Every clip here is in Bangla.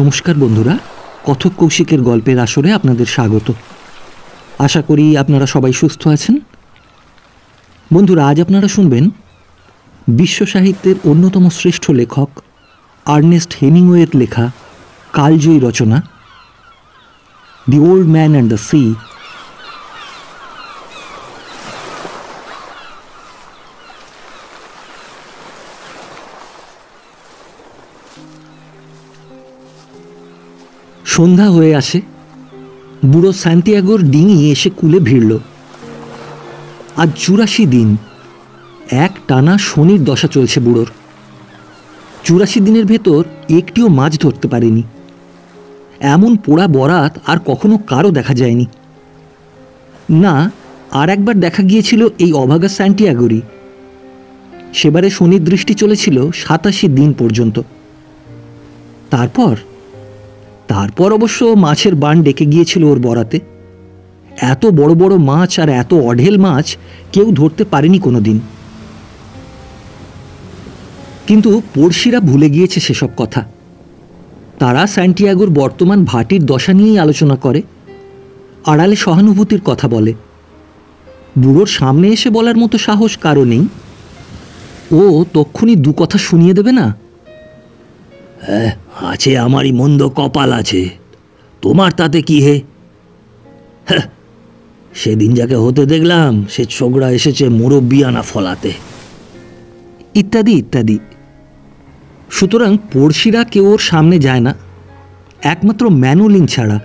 নমস্কার বন্ধুরা, কথক কৌশিকের গল্পের আসরে আপনাদের স্বাগত। আশা করি আপনারা সবাই সুস্থ আছেন। বন্ধুরা, আজ আপনারা শুনবেন বিশ্ব সাহিত্যের অন্যতম শ্রেষ্ঠ লেখক আর্নেস্ট হেমিংওয়ের লেখা কালজয়ী রচনা, the old man and the sea সন্ধ্যা হয়ে আসে। বুড়ো স্যান্টিয়াগোর ডিঙি এসে কুলে ভিড়ল। আজ চুরাশি দিন। এক টানা শনির দশা চলছে বুড়োর। চুরাশি দিনের ভেতর একটিও মাছ ধরতে পারেনি। এমন পোড়া বরাত আর কখনো কারও দেখা যায়নি। না, আর একবার দেখা গিয়েছিল এই অভাগা স্যান্টিয়াগোরই সেবারে শনির দৃষ্টি চলেছিল সাতাশি দিন পর্যন্ত। তারপর তারপর অবশ্য মাছের বান ডেকে গিয়েছিল ওর বরাতে। এত বড় বড় মাছ আর এত অঢেল মাছ কেউ ধরতে পারেনি কোনো দিন কিন্তু পড়শিরা ভুলে গিয়েছে সেসব কথা। তারা স্যান্টিয়াগোর বর্তমান ভাটির দশা নিয়েই আলোচনা করে। আড়ালে সহানুভূতির কথা বলে। বুড়োর সামনে এসে বলার মতো সাহস কারও নেই। ও তক্ষুনি দু কথা শুনিয়ে দেবে না? হ্যাঁ আছে আমারই মন্দ কপাল আছে। তোমার তাতে কি হে? হ্যাঁ, সেদিন যাকে হতে দেখলাম সে ছোকরা এসেছে মুরব্বিয়ানা ফলাতে। ইত্যাদি ইত্যাদি। সুতরাং পড়শিরা কেউ ওর সামনে যায় না একমাত্র ম্যানুলিন ছাড়া।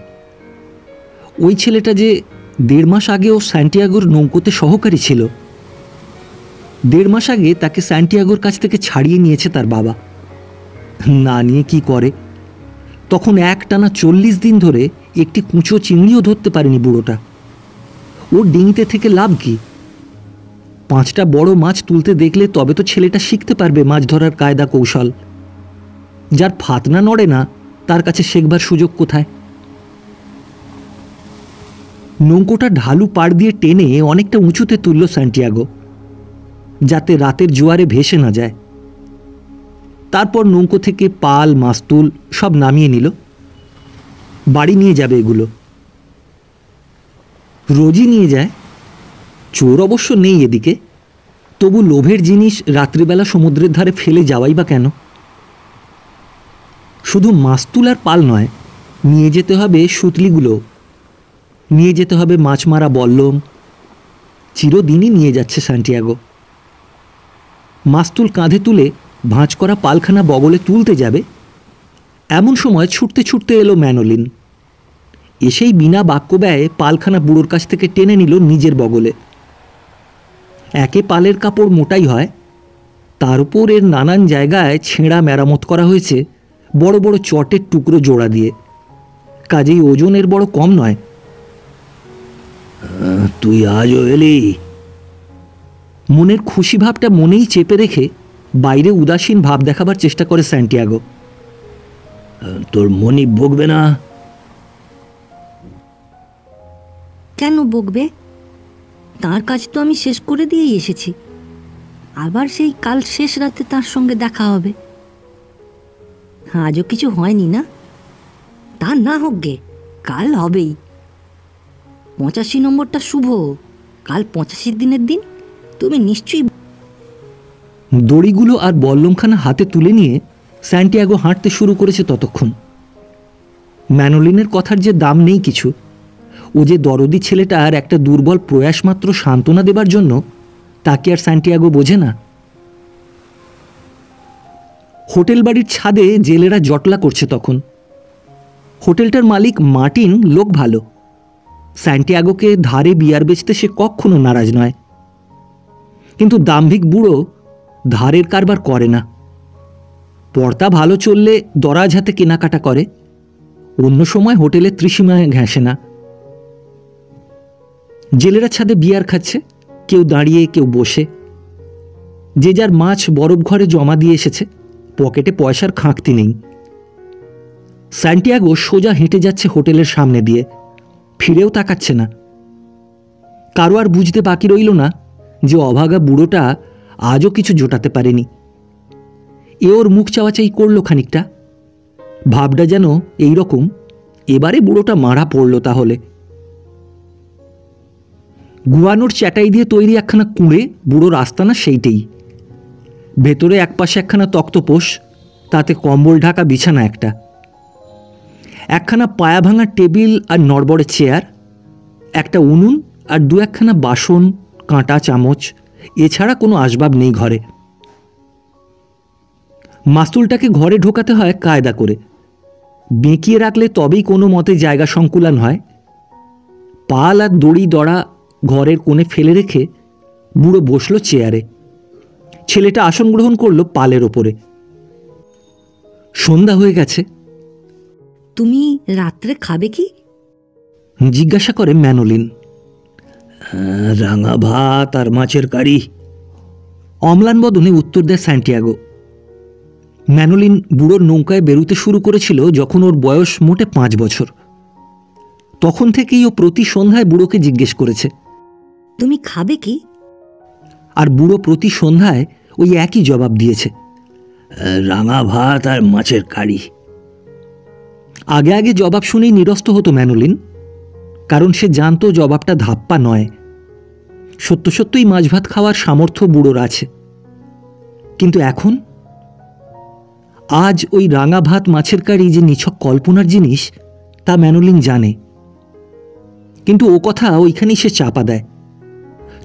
ওই ছেলেটা যে দেড় মাস আগে ও স্যান্টিয়াগোর নৌকোতে সহকারী ছিল দেড় মাস আগে তাকে স্যান্টিয়াগোর কাছ থেকে ছাড়িয়ে নিয়েছে তার বাবা। না নিয়ে কি করে? তখন এক টানা চল্লিশ দিন ধরে একটি কুঁচো চিংড়িও ধরতে পারেনি বুড়োটা। ওর ডিঙিতে থেকে লাভ কি? পাঁচটা বড় মাছ তুলতে দেখলে তবে তো ছেলেটা শিখতে পারবে মাছ ধরার কায়দা কৌশল। যার ফাতনা নড়ে না, তার কাছে শেখবার সুযোগ কোথায়? নৌকোটা ঢালু পাড় দিয়ে টেনে অনেকটা উঁচুতে তুলল স্যান্টিয়াগো, যাতে রাতের জোয়ারে ভেসে না যায়। তারপর নৌকো থেকে পাল, মাস্তুল সব নামিয়ে নিল। বাড়ি নিয়ে যাবে এগুলো। রোজই নিয়ে যায়। চোর অবশ্য নেই এদিকে। তবু লোভের জিনিস রাত্রিবেলা সমুদ্রের ধারে ফেলে যাওয়াই বা কেন? শুধু মাস্তুল আর পাল নয়, নিয়ে যেতে হবে সুতলিগুলো। নিয়ে যেতে হবে মাছ মারা বল্লম। চিরদিনই নিয়ে যাচ্ছে সান্টিয়াগো। মাস্তুল কাঁধে তুলে ভাঁজ করা পালখানা বগলে তুলতে যাবে। এমন সময় ছুটতে ছুটতে এলো ম্যানোলিন। এসেই বিনা বাক্য ব্যয়ে পালখানা বুড়োর কাছ থেকে টেনে নিল নিজের বগলে। একে পালের কাপড় মোটাই হয় তার উপর এর নানান জায়গায় ছেঁড়া মেরামত করা হয়েছে বড় বড় চটের টুকরো জোড়া দিয়ে। কাজেই ওজনের বড় কম নয়। তুই আজও এলি? মনের খুশি ভাবটা মনেই চেপে রেখে বাইরে উদাসীন ভাব দেখাবার চেষ্টা করে স্যান্টিয়াগো। তোর মনি বকবে না? কেন বকবে? তার কাজ তো আমি শেষ করে দিয়েই এসেছি। আবার সেই কাল শেষ রাতে তার সঙ্গে দেখা হবে। আজও কিছু হয়নি না? তা না হোক গে, কাল হবেই। পঁচাশি নম্বরটা শুভ। কাল পঁচাশি দিনের দিন তুমি নিশ্চয়ই দড়িগুলো আর বল্লমখানা হাতে তুলে নিয়ে স্যান্টিয়াগো হাঁটতে শুরু করেছে ততক্ষণ। ম্যানোলিনের কথার যে দাম নেই কিছু, ও যে দরদি ছেলেটার একটা দুর্বল প্রয়াস মাত্র সান্ত্বনা দেবার জন্য তাকে আর স্যান্টিয়াগো বোঝে না? হোটেল বাড়ির ছাদে জেলেরা জটলা করছে তখন। হোটেলটার মালিক মার্টিন লোক ভালো। স্যান্টিয়াগোকে ধারে বিয়ার বেচতে সে কখনো নারাজ নয়। কিন্তু দাম্ভিক বুড়ো ধারের কারবার করে না। পর্দা ভালো চললে দরাজ হাতে কেনাকাটা করে, অন্য সময় হোটেলে ত্রিসীমায় ঘেঁষে না। জেলেরা ছাদে বিয়ার খাচ্ছে, কেউ দাঁড়িয়ে, কেউ বসে। যে যার মাছ বরফ ঘরে জমা দিয়ে এসেছে, পকেটে পয়সার খাঁকতি নেই। স্যান্টিয়াগো সোজা হেঁটে যাচ্ছে হোটেলের সামনে দিয়ে, ফিরেও তাকাচ্ছে না। কারও আর বুঝতে বাকি রইল না যে অভাগা বুড়োটা আজও কিছু জোটাতে পারেনি। এ ওর মুখ চাওয়াচাই করল খানিকটা। ভাবটা যেন এই রকম এবারে বুড়োটা মারা পড়ল তাহলে। গুয়ানোর চ্যাটাই দিয়ে তৈরি একখানা কুঁড়ে বুড়োর আস্তানা সেইটেই। ভেতরে একপাশে একখানা তক্তপোষ তাতে কম্বল ঢাকা বিছানা একটা। একখানা পায়া ভাঙা টেবিল আর নড়বড়ে চেয়ার, একটা উনুন আর দু একখানা বাসন, কাঁটা, চামচ এছাড়া কোনো আসবাব নেই ঘরে। মাস্তুলটাকে ঘরে ঢোকাতে হয় কায়দা করে। বেঁকিয়ে রাখলে তবেই কোনো মতে জায়গা সংকুলান হয়। পাল আর দড়ি দড়া ঘরের কোণে ফেলে রেখে বুড়ো বসল চেয়ারে। ছেলেটা আসন গ্রহণ করল পালের ওপরে। সন্ধ্যা হয়ে গেছে। তুমি রাত্রে খাবে কি? জিজ্ঞাসা করে ম্যানোলিন। রাঙা ভাত আর মাছের কারি। অম্লান বদনে উত্তর দেয় স্যান্টিয়াগো। ম্যানোলিন বুড়োর নৌকায় বেরুতে শুরু করেছিল যখন ওর বয়স মোটে পাঁচ বছর। তখন থেকেই ও প্রতি সন্ধ্যায় বুড়োকে জিজ্ঞেস করেছে। তুমি খাবে কি? আর বুড়ো প্রতি সন্ধ্যায় ওই একই জবাব দিয়েছে। রাঙা ভাত আর মাছের কারি। আগে আগে জবাব শুনেই নিরস্ত হতো ম্যানোলিন কারণ সে জানতো জবাবটা ধাপ্পা নয়। সত্য সত্যই মাছ ভাত খাওয়ার সামর্থ্য বুড়োর আছে। কিন্তু এখন? আজ ওই রাঙা ভাত মাছের কারি যে নিছক কল্পনার জিনিস তা ম্যানোলিন জানে। কিন্তু ও কথা ওইখানেই সে চাপা দেয়।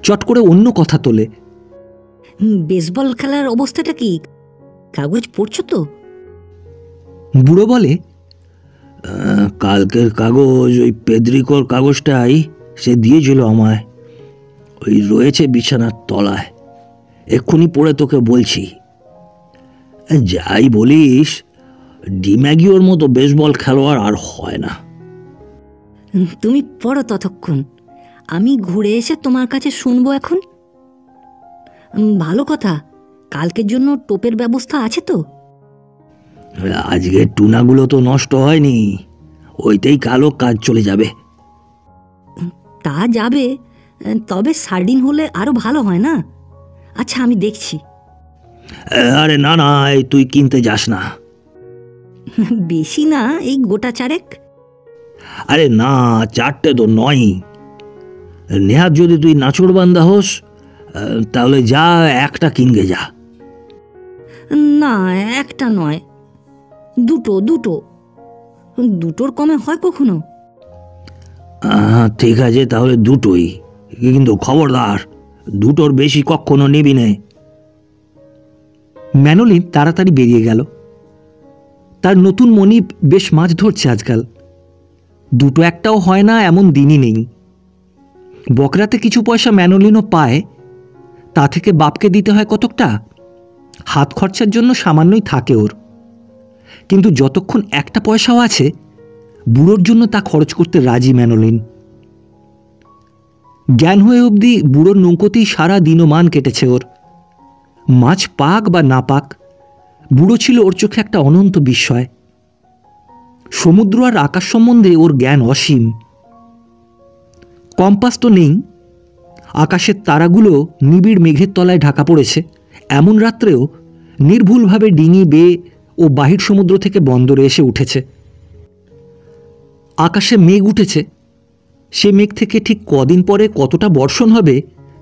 চট করে অন্য কথা তোলে। বেসবল খেলার অবস্থাটা কি? কাগজ পড়ছো তো? বুড়ো বলে কালকের কাগজ ওই পেদ্রিকোর কাগজটাই সে দিয়েছিল আমায়। ওই রয়েছে বিছানার তলায়। এক্ষুনি পড়ে তোকে বলছি। যাই বলিস ডিম্যাগিওর মতো বেসবল খেলোয়াড় আর হয় না। তুমি পড়ো ততক্ষণ। আমি ঘুরে এসে তোমার কাছে শুনব এখন। ভালো কথা। কালকের জন্য টোপের ব্যবস্থা আছে তো? আজকের টুনাগুলো তো নষ্ট হয়নি। ওইতেই কালো কাজ চলে যাবে। তা যাবে। তবে সার্ডিন হলে আরও ভালো হয় না? আচ্ছা আমি দেখছি। আরে না না এই তুই কিনতে যাস না। বেশি না এই গোটা চারেক? আরে না চারটে তো নয়ই নেহাত যদি তুই নাচড় বান্দা হোস তাহলে যা একটা কিনগে যা। না একটা নয়। দুটো দুটো। দুটোর কমে হয় কখনো? ঠিক আছে তাহলে দুটোই। কিন্তু খবরদার, দুটোর বেশি কখনো নিবি নে। ম্যানোলিন তাড়াতাড়ি বেরিয়ে গেল। তার নতুন মনিব বেশ মাছ ধরছে আজকাল। দুটো একটাও হয় না, এমন দিনই নেই। বকরাতে কিছু পয়সা ম্যানোলিনও পায়, তা থেকে বাপকে দিতে হয় কতকটা? হাত খরচার জন্য সামান্যই থাকে ওর। কিন্তু যতক্ষণ একটা পয়সাও আছে, বুড়োর জন্য তা খরচ করতে রাজি ম্যানোলিন। জ্ঞান হয়ে অবধি বুড়োর নৌকোতেই সারা দিনমান কেটেছে ওর। মাছ পাক বা না পাক, বুড়ো ছিল ওর চোখে একটা অনন্ত বিস্ময়। সমুদ্র আর আকাশ সম্বন্ধে ওর জ্ঞান অসীম। কম্পাস তো নেই, আকাশের তারাগুলো নিবিড় মেঘের তলায় ঢাকা পড়েছে। এমন রাত্রেও নির্ভুলভাবে ডিঙি বেয়ে ও বাহির সমুদ্র থেকে বন্দরে এসে উঠেছে। আকাশে মেঘ উঠেছে সে মেঘ থেকে ঠিক কদিন পরে কতটা বর্ষণ হবে,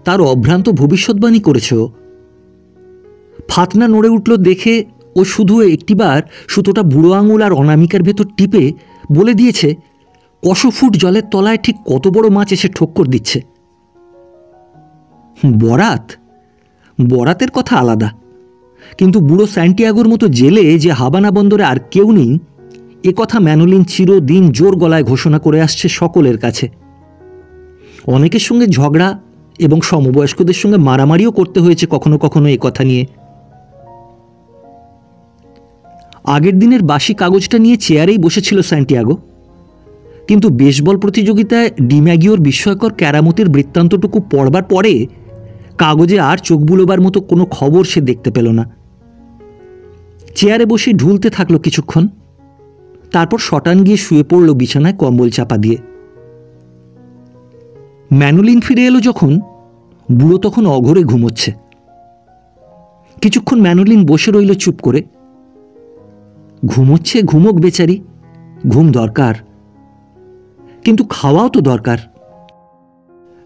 তার অভ্রান্ত ভবিষ্যৎবাণী করেছ। ফাতনা নড়ে উঠল দেখে ও শুধু একটিবার সুতোটা বুড়ো আঙুল আর অনামিকার ভেতর টিপে বলে দিয়েছে, কশো ফুট জলের তলায় ঠিক কত বড় মাছ এসে ঠক্কর দিচ্ছে। বরাত? বরাতের কথা আলাদা। কিন্তু বুড়ো স্যান্টিয়াগোর মতো জেলে যে হাবানা বন্দরে আর কেউ নেই, এ কথা ম্যানোলিন চিরদিন জোর গলায় ঘোষণা করে আসছে সকলের কাছে। অনেকের সঙ্গে ঝগড়া এবং সমবয়স্কদের সঙ্গে মারামারিও করতে হয়েছে কখনো কখনো এ কথা নিয়ে। আগের দিনের বাসি কাগজটা নিয়ে চেয়ারেই বসেছিল স্যান্টিয়াগো। কিন্তু বেসবল প্রতিযোগিতায় ডিম্যাগিওর বিস্ময়কর ক্যারামতির বৃত্তান্তটুকু পড়বার পরে কাগজে আর চোখ বুলোবার মতো কোনো খবর সে দেখতে পেল না। চেয়ারে বসে ঢুলতে থাকল কিছুক্ষণ। তারপর শটান গিয়ে শুয়ে পড়ল বিছানায় কম্বল চাপা দিয়ে। ম্যানুলিন ফিরে এলো যখন, বুড়ো তখন অঘরে ঘুমোচ্ছে। কিছুক্ষণ ম্যানুলিন বসে রইল চুপ করে। ঘুমোচ্ছে, ঘুমোক বেচারি, ঘুম দরকার। কিন্তু খাওয়াও তো দরকার।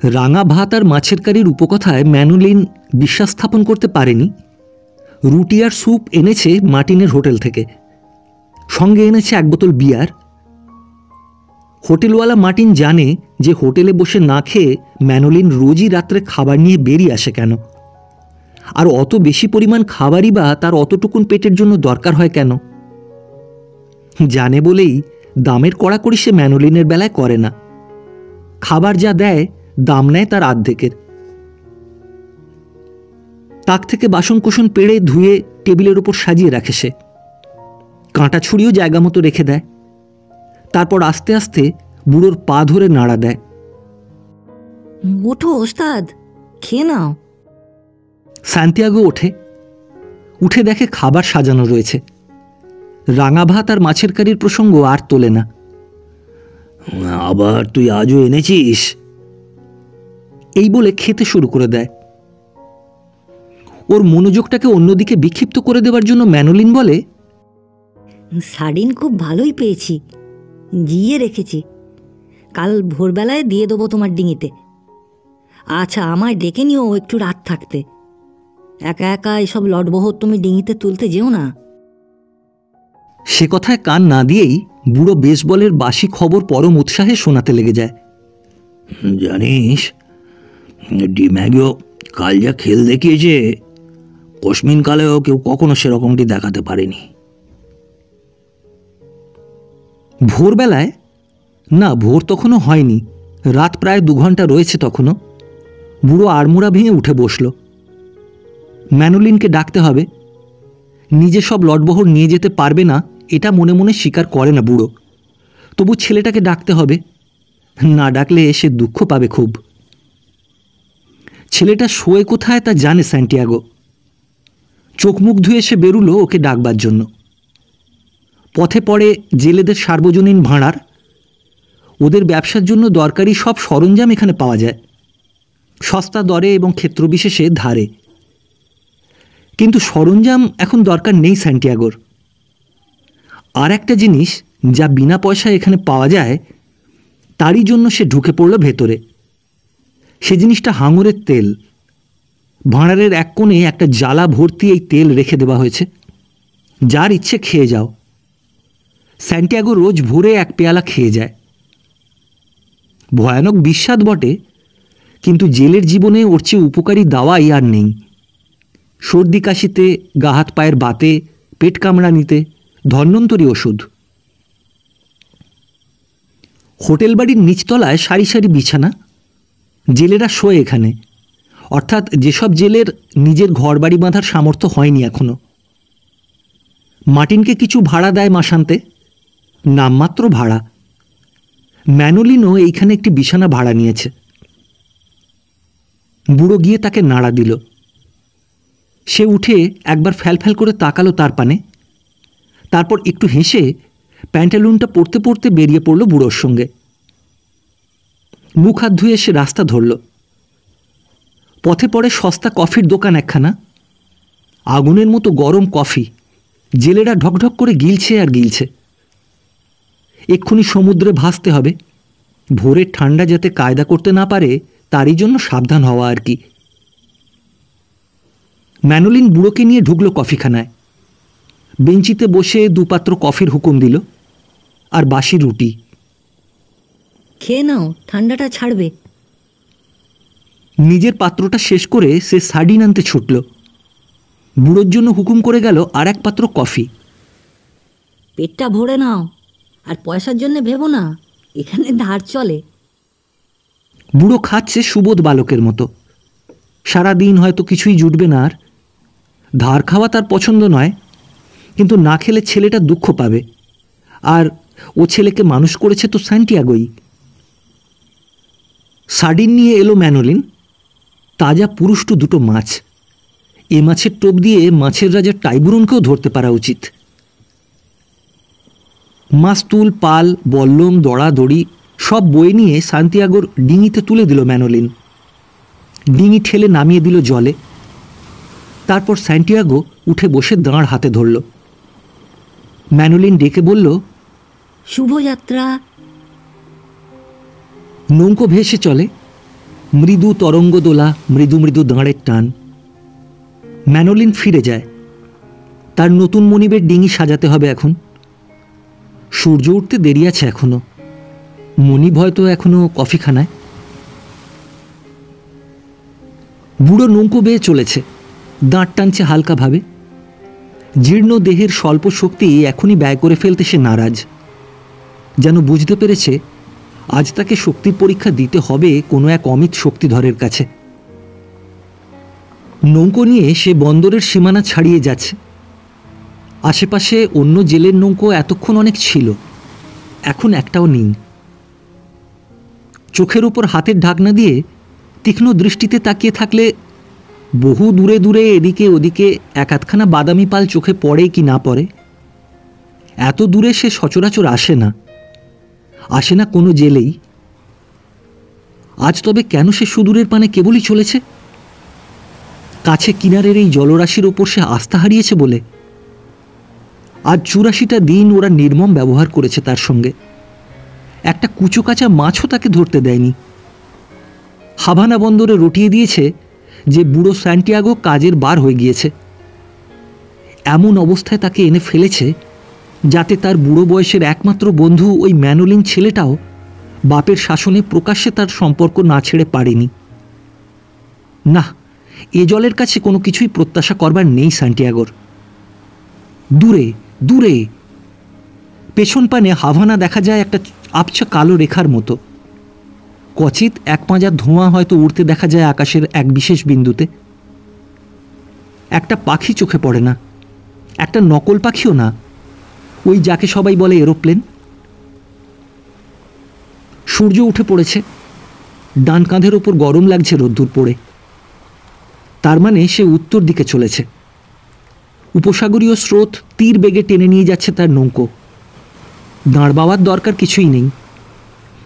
রাঙা ভাত আর মাছের কারির উপকথায় ম্যানুলিন বিশ্বাস স্থাপন করতে পারেনি। রুটি আর স্যুপ এনেছে মার্টিনের হোটেল থেকে। সঙ্গে এনেছে এক বোতল বিয়ার। হোটেলওয়ালা মার্টিন জানে যে হোটেলে বসে না খেয়ে ম্যানোলিন রোজই রাত্রে খাবার নিয়ে বেরিয়ে আসে কেন? আর অত বেশি পরিমাণ খাবারই বা তার অতটুকুন পেটের জন্য দরকার হয় কেন? জানে বলেই দামের কড়াকড়ি সে ম্যানোলিনের বেলায় করে না। খাবার যা দেয়, দাম নেয় তার আর্ধেকের। তাক থেকে বাসন পেড়ে ধুয়ে টেবিলের ওপর সাজিয়ে রাখে সে। কাঁটা ছুরিও জায়গা মতো রেখে দেয়। তারপর আস্তে আস্তে বুড়োর পা ধরে নাড়া দেয়। ওঠো ওস্তাদ খেয়ে নাও। সান্তিয়াগো ওঠে। উঠে দেখে খাবার সাজানো রয়েছে। রাঙা ভাত আর মাছের কারির প্রসঙ্গ আর তোলে না। আবার তুই আজও এনেছিস? এই বলে খেতে শুরু করে দেয়। ওর মনোযোগটাকে অন্যদিকে বিক্ষিপ্ত করে দেওয়ার জন্য ম্যানোলিন বলে সার্ডিন খুব ভালোই পেয়েছি। জিয়ে রেখেছি। কাল ভোরবেলায় দিয়ে দেবো তোমার ডিঙিতে। আচ্ছা আমায় ডেকে নিও একটু রাত থাকতে। একা একা এসব লটবহর তুমি ডিঙিতে তুলতে যেও না। সে কথায় কান না দিয়েই বুড়ো বেসবলের বাসি খবর পরম উৎসাহে শোনাতে লেগে যায়। জানিস, ডিম্যাগিও কাল যা খেল দেখিয়েছে কসমিন কালেও কেউ কখনো সেরকমটি দেখাতে পারেনি। ভোরবেলায়? না, ভোর তখনও হয়নি। রাত প্রায় দু ঘণ্টা রয়েছে তখনও। বুড়ো আড়মোড়া ভেঙে উঠে বসল। ম্যানোলিনকে ডাকতে হবে। নিজে সব লটবহর নিয়ে যেতে পারবে না, এটা মনে মনে স্বীকার করে না বুড়ো। তবু ছেলেটাকে ডাকতে হবে। না ডাকলে সে দুঃখ পাবে খুব। ছেলেটা শোয়ে কোথায় তা জানে স্যান্টিয়াগো চোখ মুখ ধুয়ে সে বেরুলো ওকে ডাকবার জন্য। পথে পড়ে জেলেদের সার্বজনীন ভাঁড়ার, ওদের ব্যবসার জন্য দরকারি সব সরঞ্জাম এখানে পাওয়া যায়। সস্তা দরে এবং ক্ষেত্রবিশেষে ধারে। কিন্তু সরঞ্জাম এখন দরকার নেই স্যান্টিয়াগোর। আর একটা জিনিস যা বিনা পয়সায় এখানে পাওয়া যায়, তারই জন্য সে ঢুকে পড়ল ভেতরে। সে জিনিসটা হাঙরের তেল। ভাঁড়ারের এক কোণে একটা জ্বালা ভর্তি এই তেল রেখে দেওয়া হয়েছে। যার ইচ্ছে খেয়ে যাও। স্যান্টিয়াগো রোজ ভোরে এক পেয়ালা খেয়ে যায়। ভয়ানক বিস্বাদ বটে, কিন্তু জেলের জীবনে ওর চেয়ে উপকারী দাওয়াই আর নেই। সর্দি কাশিতে, গা হাত পায়ের বাতে, পেট কামড়ানিতে, ধন্বন্তরী ওষুধ। হোটেল বাড়ির নিচতলায় সারি সারি বিছানা। জেলেরা শোয় এখানে। অর্থাৎ যেসব জেলের নিজের ঘর বাড়ি বাঁধার সামর্থ্য হয়নি এখনও। মার্টিনকে কিছু ভাড়া দেয় মাসান্তে। নামমাত্র ভাড়া। ম্যানোলিনও এইখানে একটি বিছানা ভাড়া নিয়েছে। বুড়ো গিয়ে তাকে নাড়া দিল। সে উঠে একবার ফ্যালফ্যাল করে তাকালো তার পানে। তারপর একটু হেসে প্যান্টালুনটা পড়তে পড়তে বেরিয়ে পড়ল বুড়োর সঙ্গে। মুখ হাত ধুয়ে সে রাস্তা ধরল। পথে পড়ে সস্তা কফির দোকান একখানা। আগুনের মতো গরম কফি। জেলেরা ঢকঢক করে গিলছে আর গিলছে। এক্ষুনি সমুদ্রে ভাসতে হবে। ভোরের ঠান্ডা যাতে কায়দা করতে না পারে তারই জন্য সাবধান হওয়া আর কি। ম্যানোলিন বুড়োকে নিয়ে ঢুকলো কফিখানায়। বেঞ্চিতে বসে দুপাত্র কফির হুকুম দিল আর বাসি রুটি। খেয়ে নাও ঠান্ডাটা ছাড়বে। নিজের পাত্রটা শেষ করে সে সার্ডিন আনতে ছুটল। বুড়োর জন্য হুকুম করে গেল আর এক পাত্র কফি। পেটটা ভরে নাও। আর পয়সার জন্য ভেবো না, এখানে ধার চলে। বুড়ো খাচ্ছে সুবোধ বালকের মতো। সারা দিন হয়তো কিছুই জুটবে না আর। ধার খাওয়া তার পছন্দ নয়, কিন্তু না খেলে ছেলেটা দুঃখ পাবে। আর ও ছেলেকে মানুষ করেছে তো স্যান্টিয়াগোই। সার্ডিন নিয়ে এলো ম্যানোলিন। তাজা পুরুষ্টু দুটো মাছ। এ মাছের টোপ দিয়ে মাছের রাজা টাইবুরনকেও ধরতে পারা উচিত। মাস্তুল পাল বল্লম দড়া দড়ি সব বয়ে নিয়ে সান্তিয়াগোর ডিঙিতে তুলে দিল ম্যানোলিন। ডিঙি ঠেলে নামিয়ে দিল জলে। তারপর স্যান্টিয়াগো উঠে বসে দাঁড় হাতে ধরল। ম্যানোলিন ডেকে বলল শুভযাত্রা নৌকো ভেসে চলে। মৃদু তরঙ্গ দোলা মৃদু মৃদু দাঁড়ের টান। ম্যানোলিন ফিরে যায়। তার নতুন মনিবের ডিঙি সাজাতে হবে এখন। সূর্য উঠতে দেরি আছে এখনও। মনিব হয়তো এখনও কফিখানায়। বুড়ো নৌকো বেয়ে চলেছে, দাঁত টানছে হালকাভাবে। জীর্ণ দেহের স্বল্প শক্তি এখনই ব্যয় করে ফেলতে সে নারাজ। যেন বুঝতে পেরেছে, আজ তাকে শক্তির পরীক্ষা দিতে হবে কোনো এক অমিত শক্তিধরের কাছে। নৌকো নিয়ে সে বন্দরের সীমানা ছাড়িয়ে যাচ্ছে। আশেপাশে অন্য জেলের নৌকো এতক্ষণ অনেক ছিল। এখন একটাও নেই। চোখের উপর হাতের ঢাকনা দিয়ে তীক্ষ্ণ দৃষ্টিতে তাকিয়ে থাকলে বহু দূরে দূরে এদিকে ওদিকে এক আধখানা বাদামি পাল চোখে পড়ে কি না পড়ে? এত দূরে সে সচরাচর আসে না। আসে না কোনো জেলেই। আজ তবে কেন সে সুদূরের পানে কেবলই চলেছে? কাছে কিনারের এই জলরাশির ওপর সে আস্থা হারিয়েছে বলে আজ চুরাশিটা দিন ওরা নির্মম ব্যবহার করেছে তার সঙ্গে। একটা কুচো কাঁচা মাছও তাকে ধরতে দেয়নি। হাভানা বন্দরে রটিয়ে দিয়েছে যে বুড়ো স্যান্টিয়াগো কাজের বার হয়ে গিয়েছে। এমন অবস্থায় তাকে এনে ফেলেছে যাতে তার বুড়ো বয়সের একমাত্র বন্ধু ওই ম্যানোলিন ছেলেটাও বাপের শাসনে প্রকাশ্যে তার সম্পর্ক না ছেড়ে পারেনি। না, এ জলের কাছে কোনো কিছুই প্রত্যাশা করবার নেই সান্টিয়াগোর দূরে দূরে। পেছন পানে হাভানা দেখা যায় একটা আবছা কালো রেখার মতো। কচিত এক পাঁজা ধোঁয়া হয়তো উড়তে দেখা যায় আকাশের এক বিশেষ বিন্দুতে। একটা পাখি চোখে পড়ে না। একটা নকল পাখিও না। ওই যাকে সবাই বলে এরোপ্লেন। সূর্য উঠে পড়েছে। ডান কাঁধের ওপর গরম লাগছে রোদ্দুর পড়ে। তার মানে সে উত্তর দিকে চলেছে। উপসাগরীয় স্রোত তীর বেগে টেনে নিয়ে যাচ্ছে তার নৌকো। দাঁড় বাবার দরকার কিছুই নেই।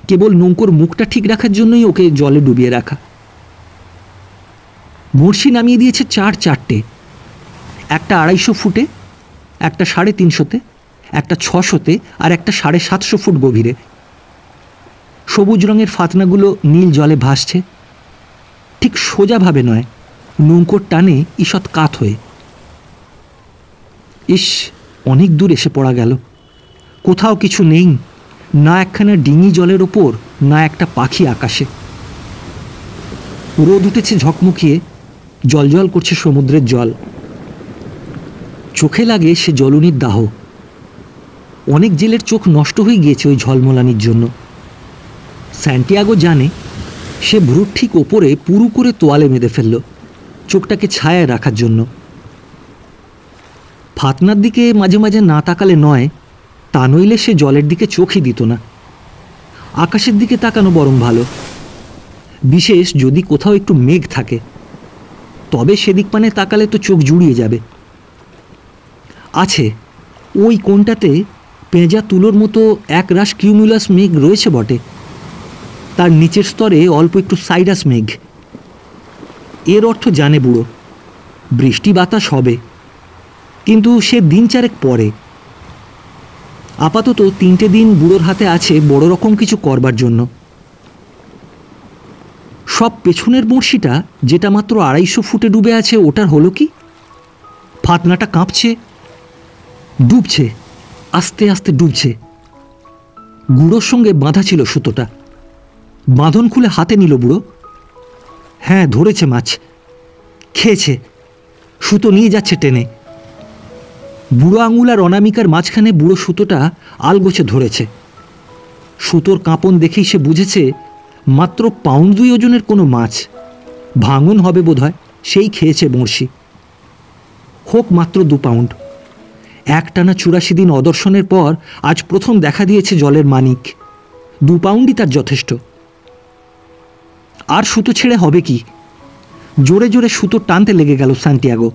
কেবল নৌকোর মুখটা ঠিক রাখার জন্যই ওকে জলে ডুবিয়ে রাখা। বড়শি নামিয়ে দিয়েছে চার চারটে। একটা আড়াইশো ফুটে, একটা সাড়ে তিনশোতে, একটা ছশোতে আর একটা সাড়ে সাতশো ফুট গভীরে। সবুজ রঙের ফাতনাগুলো নীল জলে ভাসছে। ঠিক সোজাভাবে নয়, নৌকোর টানে ঈষৎ কাত হয়ে। ইস, অনেক দূর এসে পড়া গেল। কোথাও কিছু নেই, না একখানা ডিঙি জলের ওপর, না একটা পাখি আকাশে। রোদ উঠেছে ঝকমকিয়ে, জল করছে সমুদ্রের জল। চোখে লাগে সে জলনির দাহ। অনেক জেলের চোখ নষ্ট হয়ে গিয়েছে ওই ঝলমলানির জন্য। স্যান্টিয়াগো জানে, সে ভ্রুর ঠিক ওপরে পুরু করে তোয়ালে বেঁধে ফেলল, চোখটাকে ছায়ায় রাখার জন্য। ফাতনার দিকে মাঝে মাঝে না তাকালে নয়, তা নইলে সে জলের দিকে চোখই দিত না। আকাশের দিকে তাকানো বরং ভালো। বিশেষ যদি কোথাও একটু মেঘ থাকে, তবে সেদিক পানে তাকালে তো চোখ জুড়িয়ে যাবে। আছে, ওই কোনটাতে পেঁজা তুলোর মতো এক রাশ কিউমুলাস মেঘ রয়েছে বটে। তার নিচের স্তরে অল্প একটু সাইরাস মেঘ। এর অর্থ জানে বুড়ো, বৃষ্টি বাতাস হবে। কিন্তু সে দিন চারেক পরে। আপাতত তিনটে দিন বুড়োর হাতে আছে বড় রকম কিছু করবার জন্য। সব পেছনের বড়শিটা, যেটা মাত্র আড়াইশো ফুটে ডুবে আছে, ওটার হলো কি? ফাতনাটা কাঁপছে, ডুবছে, আস্তে আস্তে ডুবছে। গুঁড়োর সঙ্গে বাঁধা ছিল সুতোটা। বাঁধন খুলে হাতে নিল বুড়ো। হ্যাঁ ধরেছে মাছ। খেয়েছে। সুতো নিয়ে যাচ্ছে টেনে। বুড়ো আঙুল আর অনামিকার মাঝখানে বুড়ো সুতোটা আলগোছে ধরেছে। সুতোর কাঁপন দেখেই সে বুঝেছে, মাত্র পাউন্ড দুই ওজনের কোনো মাছ। ভাঙন হবে বোধহয়, সেই খেয়েছে বড়শি। হোক মাত্র দু পাউন্ড। একটানা চুরাশি দিন অদর্শনের পর আজ প্রথম দেখা দিয়েছে জলের মানিক। দু পাউন্ডই তার যথেষ্ট। আর সুতো ছেড়ে হবে কি? জোরে জোরে সুতো টানতে লেগে গেল সান্টিয়াগো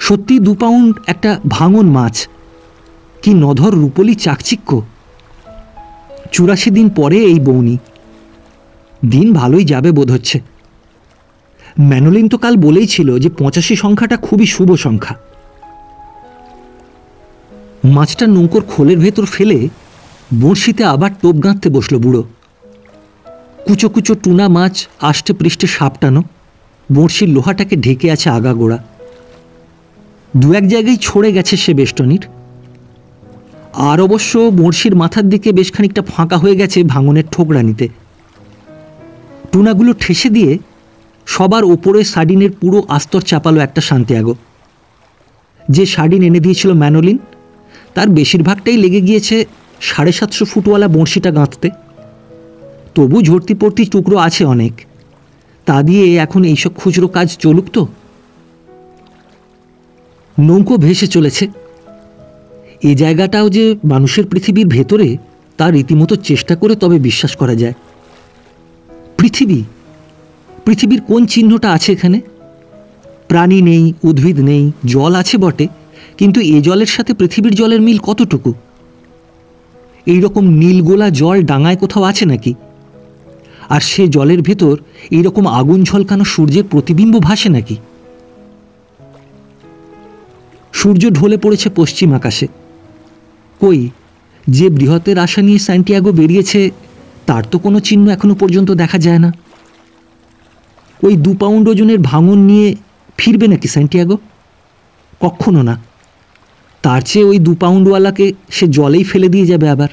সত্যি দু পাউন্ড একটা ভাঙন মাছ। কি নধর রূপলি চাকচিক্য। চুরাশি দিন পরে এই বৌনি। দিন ভালোই যাবে বোধ হচ্ছে। ম্যানোলিন তো কাল বলেই ছিল যে পঁচাশি সংখ্যাটা খুবই শুভ সংখ্যা। মাছটা নৌকোর খোলের ভেতর ফেলে বড়শিতে আবার টোপ গাঁথতে বসল বুড়ো। কুচো কুচো টুনা মাছ আষ্টে পৃষ্ঠে সাপটানো। বড়শির লোহাটাকে ঢেকে আছে আগাগোড়া দু এক জায়গায় ছড়ে গেছে সে বেষ্টনীর। আর অবশ্য বড়শির মাথার দিকে বেশ খানিকটা ফাঁকা হয়ে গেছে ভাঙনের ঠোকরানিতে। টুনাগুলো ঠেসে দিয়ে সবার ওপরে সাডিনের পুরো আস্তর চাপালো একটা শান্তিয়াগো যে সাডিন এনে দিয়েছিল ম্যানোলিন, তার বেশিরভাগটাই লেগে গিয়েছে সাড়ে সাতশো ফুটওয়ালা বড়শিটা গাঁথতে তবু ঝর্তি পড়তি টুকরো আছে অনেক। তা দিয়ে এখন এইসব খুচরো কাজ চলুক তো? নৌকো ভেসে চলেছে। এই জায়গাটাও যে মানুষের পৃথিবীর ভেতরে, তা রীতিমতো চেষ্টা করে তবে বিশ্বাস করা যায়। পৃথিবী, পৃথিবীর কোন চিহ্নটা আছে এখানে? প্রাণী নেই, উদ্ভিদ নেই, জল আছে বটে, কিন্তু এ জলের সাথে পৃথিবীর জলের মিল কতটুকু? এই রকম নীলগোলা জল ডাঙায় কোথাও আছে নাকি? আর সে জলের ভেতর এই রকম আগুন ঝলকানো সূর্যের প্রতিবিম্ব ভাসে নাকি? সূর্য ঢলে পড়েছে পশ্চিম আকাশে। কই, যে বৃহতের আশা নিয়ে স্যান্টিয়াগো বেরিয়েছে, তার তো কোনো চিহ্ন এখনও পর্যন্ত দেখা যায় না। ওই দু পাউন্ড ওজনের ভাঙন নিয়ে ফিরবে নাকি স্যান্টিয়াগো? কখনো না। তার চেয়ে ওই দু পাউন্ডওয়ালাকে সে জলেই ফেলে দিয়ে যাবে আবার।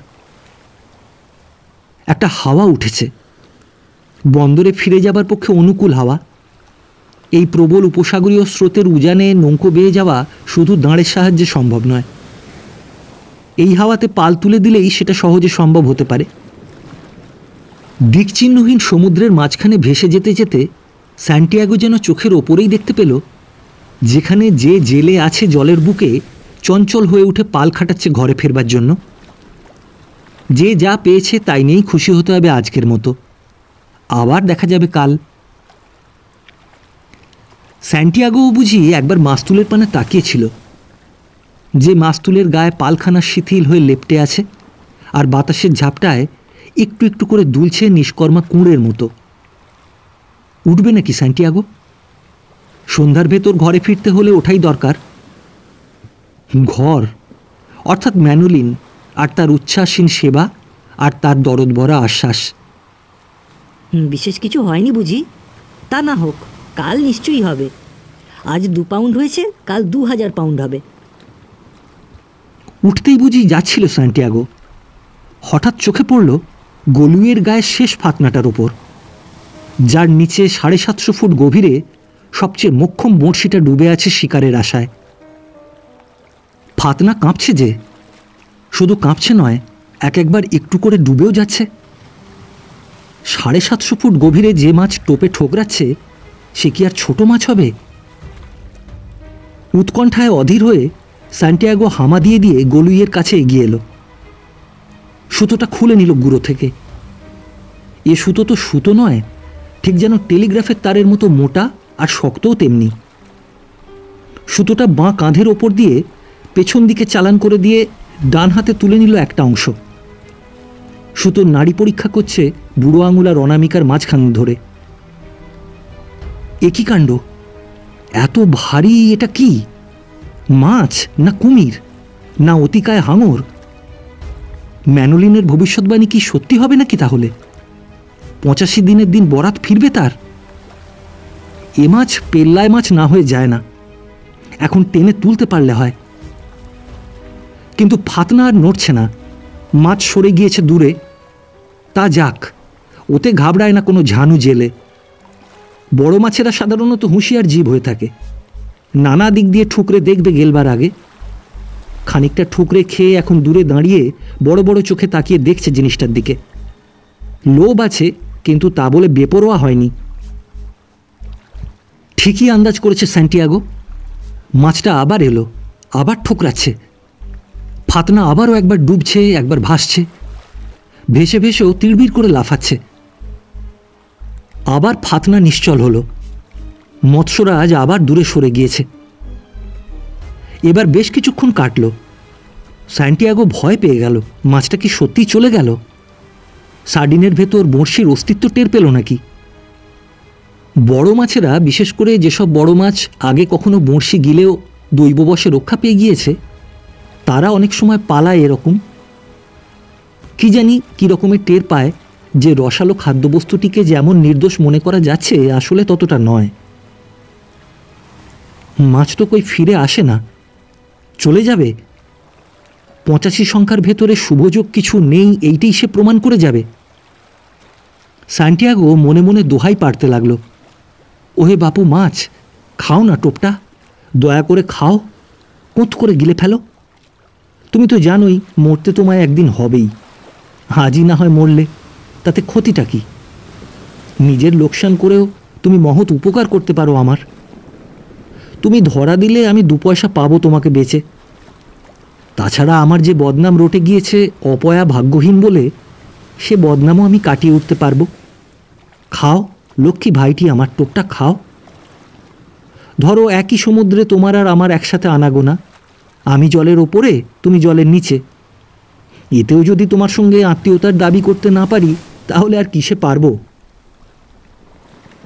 একটা হাওয়া উঠেছে। বন্দরে ফিরে যাবার পক্ষে অনুকূল হাওয়া। এই প্রবল উপসাগরীয় স্রোতের উজানে নৌকো বেয়ে যাওয়া শুধু দাঁড়ের সাহায্যে সম্ভব নয়। এই হাওয়াতে পাল তুলে দিলেই সেটা সহজে সম্ভব হতে পারে। দিকচিহ্নহীন সমুদ্রের মাঝখানে ভেসে যেতে যেতে স্যান্টিয়াগো যেন চোখের ওপরেই দেখতে পেল, যেখানে যে জেলে আছে জলের বুকে চঞ্চল হয়ে উঠে পাল খাটাচ্ছে ঘরে ফেরবার জন্য। যে যা পেয়েছে তাই নিয়েই খুশি হতে হবে আজকের মতো। আবার দেখা যাবে কাল। স্যান্টিয়াগোও বুঝি একবার মাস্তুলের পানে তাকিয়েছিল। যে মাস্তুলের গায়ে পালখানা শিথিল হয়ে লেপটে আছে আর বাতাসের ঝাপটায় একটু একটু করে দুলছে নিষ্কর্মা কুঁড়ের মতো। উঠবে নাকি স্যান্টিয়াগো? সন্ধ্যার ভেতর ঘরে ফিরতে হলে ওঠাই দরকার। ঘর, অর্থাৎ ম্যানুলিন, আর তার উচ্ছ্বাসীন সেবা, আর তার দরদ ভরা আশ্বাস। বিশেষ কিছু হয়নি বুঝি? তা না হোক। কাল নিশ্চয়ই হবে। আজ দু পাউন্ড হয়েছে, কাল দু হাজার পাউন্ড হবে। উঠতেই বুঝি যাচ্ছিল স্যান্টিয়াগো। হঠাৎ চোখে পড়ল গলুয়ের গায়ের শেষ ফাতনাটার ওপর যার নিচে সাড়ে সাতশো ফুট গভীরে সবচেয়ে মোক্ষম বড়শিটা ডুবে আছে শিকারের আশায়। ফাতনা কাঁপছে যে, শুধু কাঁপছে নয়, এক একবার একটু করে ডুবেও যাচ্ছে। সাড়ে সাতশো ফুট গভীরে যে মাছ টোপে ঠোকরাচ্ছে সে কি আর ছোট মাছ হবে? উৎকণ্ঠায় অধীর হয়ে স্যান্টিয়াগো হামা দিয়ে দিয়ে গলুইয়ের কাছে এগিয়ে এলো। সুতোটা খুলে নিল গুঁড়ো থেকে। এ সুতো তো সুতো নয়, ঠিক যেন টেলিগ্রাফের তারের মতো মোটা আর শক্তও তেমনি। সুতোটা বাঁ কাঁধের ওপর দিয়ে পেছন দিকে চালান করে দিয়ে ডান হাতে তুলে নিল একটা অংশ। সুতোর নাড়ি পরীক্ষা করছে বুড়ো আঙুল আর অনামিকার মাঝখান ধরে। একই কাণ্ড? এত ভারী এটা কি? মাছ না কুমির? না অতিকায় হাঙর? ম্যানোলিনের ভবিষ্যৎবাণী কি সত্যি হবে নাকি তাহলে? পঁচাশি দিনের দিন বরাত ফিরবে তার? এ মাছ পেল্লায় মাছ না হয়ে যায় না। এখন টেনে তুলতে পারলে হয়। কিন্তু ফাতনা আর নড়ছে না। মাছ সরে গিয়েছে দূরে। তা যাক, ওতে ঘাবড়ায় না কোনো ঝানু জেলে। বড় মাছেরা সাধারণত হুঁশিয়ার জীব হয়ে থাকে। নানা দিক দিয়ে ঠুকরে দেখবে গেলবার আগে। খানিকটা ঠুকরে খেয়ে এখন দূরে দাঁড়িয়ে বড় বড় চোখে তাকিয়ে দেখছে জিনিসটার দিকে। লোভ আছে, কিন্তু তা বলে বেপরোয়া হয়নি। ঠিকই আন্দাজ করেছে স্যান্টিয়াগো। মাছটা আবার এলো, আবার ঠোকরাচ্ছে। ফাতনা আবারও একবার ডুবছে, একবার ভাসছে। ভেসে ভেসেও তিড়বিড় করে লাফাচ্ছে। আবার ফাতনা নিশ্চল হলো। মৎস্যরাজ আবার দূরে সরে গিয়েছে। এবার বেশ কিছুক্ষণ কাটল। স্যান্টিয়াগো ভয় পেয়ে গেল, মাছটা কি সত্যি চলে গেল? সার্ডিনের ভেতর বড়শির অস্তিত্ব টের পেল নাকি? বড় মাছেরা, বিশেষ করে যেসব বড় মাছ আগে কখনো বড়শি গিলেও দৈববশে রক্ষা পেয়ে গিয়েছে, তারা অনেক সময় পালায় এরকম। কি জানি কী রকমের টের পায় যে রসালো খাদ্যবস্তুটিকে যেমন নির্দোষ মনে করা যাচ্ছে, আসলে ততটা নয়। মাছ তো কই ফিরে আসে না। চলে যাবে। পঁচাশি সংখ্যার ভেতরে শুভযোগ কিছু নেই, এইটাই সে প্রমাণ করে যাবে। সান্টিয়াগো মনে মনে দোহাই পাড়তে লাগল। ওহে বাপু মাছ, খাও না টোপটা। দয়া করে খাও। কোঁত করে গিলে ফেলো। তুমি তো জানোই, মরতে তোমায় একদিন হবেই। হাজি না হয় মরলে। তাতে ক্ষতিটা কি? নিজের লোকসান করেও তুমি মহৎ উপকার করতে পারো আমার। তুমি ধরা দিলে আমি দু পয়সা পাবো তোমাকে বেচে। তাছাড়া আমার যে বদনাম রটে গিয়েছে অপয়া ভাগ্যহীন বলে, সে বদনামও আমি কাটিয়ে উঠতে পারব। খাও, লক্ষ্মী ভাইটি আমার টোপটা খাও। ধরো একই সমুদ্রে তোমার আর আমার একসাথে আনাগোনা। আমি জলের ওপরে, তুমি জলের নিচে। এতেও যদি তোমার সঙ্গে আত্মীয়তার দাবি করতে না পারি তাহলে আর কিসে পারব?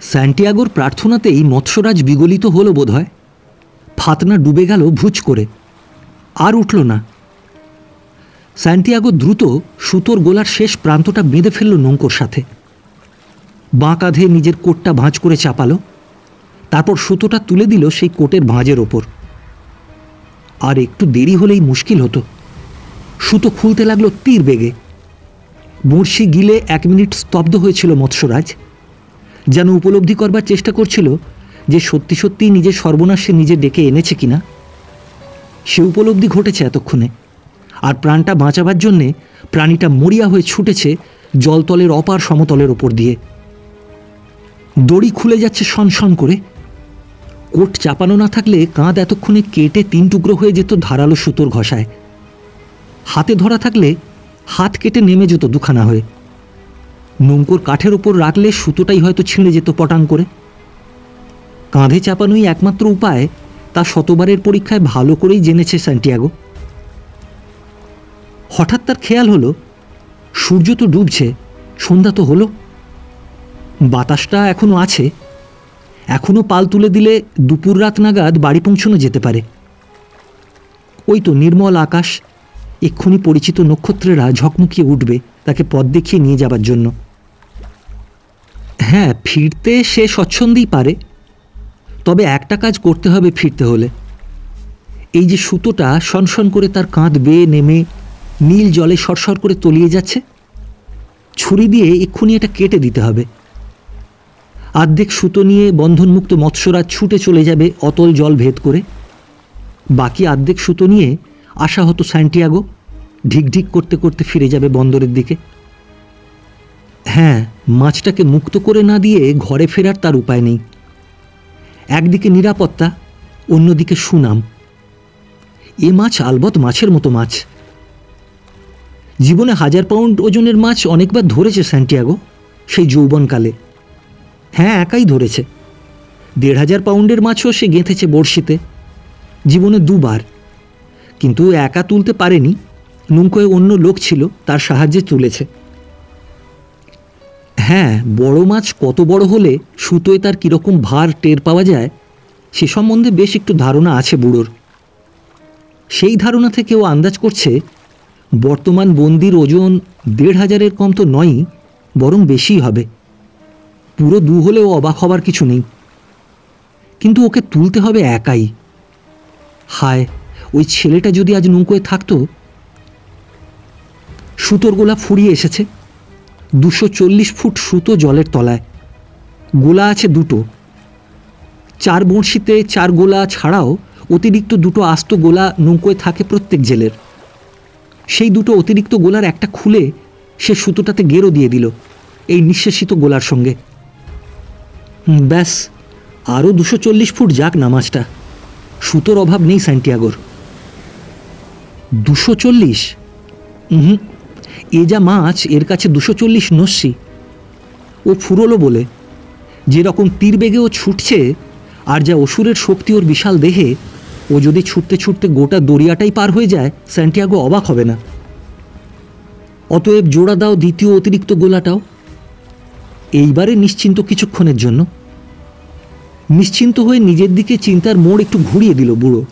স্যান্টিয়াগোর প্রার্থনাতেই মৎস্যরাজ বিগলিত হলো বোধহয়। ফাতনা ডুবে গেল ভুজ করে। আর উঠল না। স্যান্টিয়াগো দ্রুত সুতোর গোলার শেষ প্রান্তটা বেঁধে ফেলল নৌকোর সাথে। বাঁ কাঁধে নিজের কোটটা ভাঁজ করে চাপালো। তারপর সুতোটা তুলে দিল সেই কোটের ভাঁজের ওপর। আর একটু দেরি হলেই মুশকিল হতো। সুতো খুলতে লাগল তীর বেগে। বড়শি গিলে এক মিনিট স্তব্ধ হয়েছিল মৎস্যরাজ, যেন উপলব্ধি করবার চেষ্টা করছিল যে সত্যি সত্যি নিজের সর্বনাশ নিজে ডেকে এনেছে কিনা। সে উপলব্ধি ঘটেছে এতক্ষণে, আর প্রাণটা বাঁচাবার জন্যে প্রাণীটা মরিয়া হয়ে ছুটেছে জলতলের অপার সমতলের ওপর দিয়ে। দড়ি খুলে যাচ্ছে শন করে। কোট চাপানো না থাকলে কাঁধ এতক্ষণে কেটে তিন টুকরো হয়ে যেত ধারালো সুতোর ঘষায়। হাতে ধরা থাকলে হাত কেটে নেমে যেত দুখানা হয়ে। নৌকোর কাঠের ওপর রাখলে সুতোটাই হয়তো ছিঁড়ে যেত পটাং করে। কাঁধে চাপানোই একমাত্র উপায় তা শতবারের পরীক্ষায় ভালো করেই জেনেছে স্যান্টিয়াগো। হঠাৎ তার খেয়াল হলো, সূর্য তো ডুবছে, সন্ধ্যা তো হলো। বাতাসটা এখনও আছে, এখনও পাল তুলে দিলে দুপুর রাত নাগাদ বাড়ি পৌঁছানো যেতে পারে। ওই তো নির্মল আকাশ এক্ষুনি পরিচিত নক্ষত্রেরা ঝকমকিয়ে উঠবে, তাকে পথ দেখিয়ে নিয়ে যাবার জন্য। হ্যাঁ ফিরতে সে স্বচ্ছন্দেই পারে। তবে একটা কাজ করতে হবে ফিরতে হলে। এই যে সুতোটা সনসন করে তার কাঁধ বেয়ে নেমে নীল জলে সরসর করে তলিয়ে যাচ্ছে, ছুরি দিয়ে এক্ষুনি এটা কেটে দিতে হবে। আর্ধেক সুতো নিয়ে বন্ধনমুক্ত মৎস্যরা ছুটে চলে যাবে অতল জল ভেদ করে। বাকি আর্ধেক সুতো নিয়ে আসা হতো স্যান্টিয়াগো ঢিকঢিক করতে করতে ফিরে যাবে বন্দরের দিকে। হ্যাঁ মাছটাকে মুক্ত করে না দিয়ে ঘরে ফেরার তার উপায় নেই। একদিকে নিরাপত্তা, অন্যদিকে সুনাম। এ মাছ আলবত মাছের মতো মাছ। জীবনে হাজার পাউন্ড ওজনের মাছ অনেকবার ধরেছে স্যান্টিয়াগো সেই যৌবনকালে। হ্যাঁ একাই ধরেছে। দেড় হাজার পাউন্ডের মাছও সে গেঁথেছে বড়শিতে। জীবনে দুবার। কিন্তু একা তুলতে পারেনি। নৌকোয় অন্য লোক ছিল, তার সাহায্যে তুলেছে। হ্যাঁ বড় মাছ কত বড় হলে সুতোয় তার কীরকম ভার টের পাওয়া যায়, সে সম্বন্ধে বেশ একটু ধারণা আছে বুড়োর। সেই ধারণা থেকে ও আন্দাজ করছে, বর্তমান বন্দির ওজন দেড় হাজারের কম তো নয়ই, বরং বেশিই হবে। পুরো দু হলেও অবাক হবার কিছু নেই। কিন্তু ওকে তুলতে হবে একাই। হায় ওই ছেলেটা যদি আজ নৌকোয় থাকতো, সুতোর গোলা ফুরিয়ে এসেছে। দুশো চল্লিশ ফুট সুতো জলের তলায়। গোলা আছে দুটো। চার বড়শিতে চার গোলা ছাড়াও অতিরিক্ত দুটো আস্ত গোলা নৌকোয় থাকে প্রত্যেক জেলের। সেই দুটো অতিরিক্ত গোলার একটা খুলে সে সুতোটাতে গেরো দিয়ে দিল এই নিঃশেষিত গোলার সঙ্গে। ব্যাস, আরও দুশো চল্লিশ ফুট যাক নামাজটা। সুতোর অভাব নেই স্যান্টিয়াগোর দুশো চল্লিশ। হুম এ যা মাছ, এর কাছে দুশো চল্লিশ নস্যি। ও ফুরোলো বলে যেরকম তীর বেগে ও ছুটছে, আর যা অসুরের শক্তি ওর বিশাল দেহে, ও যদি ছুটতে ছুটতে গোটা দরিয়াটাই পার হয়ে যায়, স্যান্টিয়াগো অবাক হবে না। অতএব জোড়া দাও দ্বিতীয় অতিরিক্ত গোলাটাও। এইবারে নিশ্চিন্ত কিছুক্ষণের জন্য। নিশ্চিন্ত হয়ে নিজের দিকে চিন্তার মোড় একটু ঘুরিয়ে দিল বুড়ো।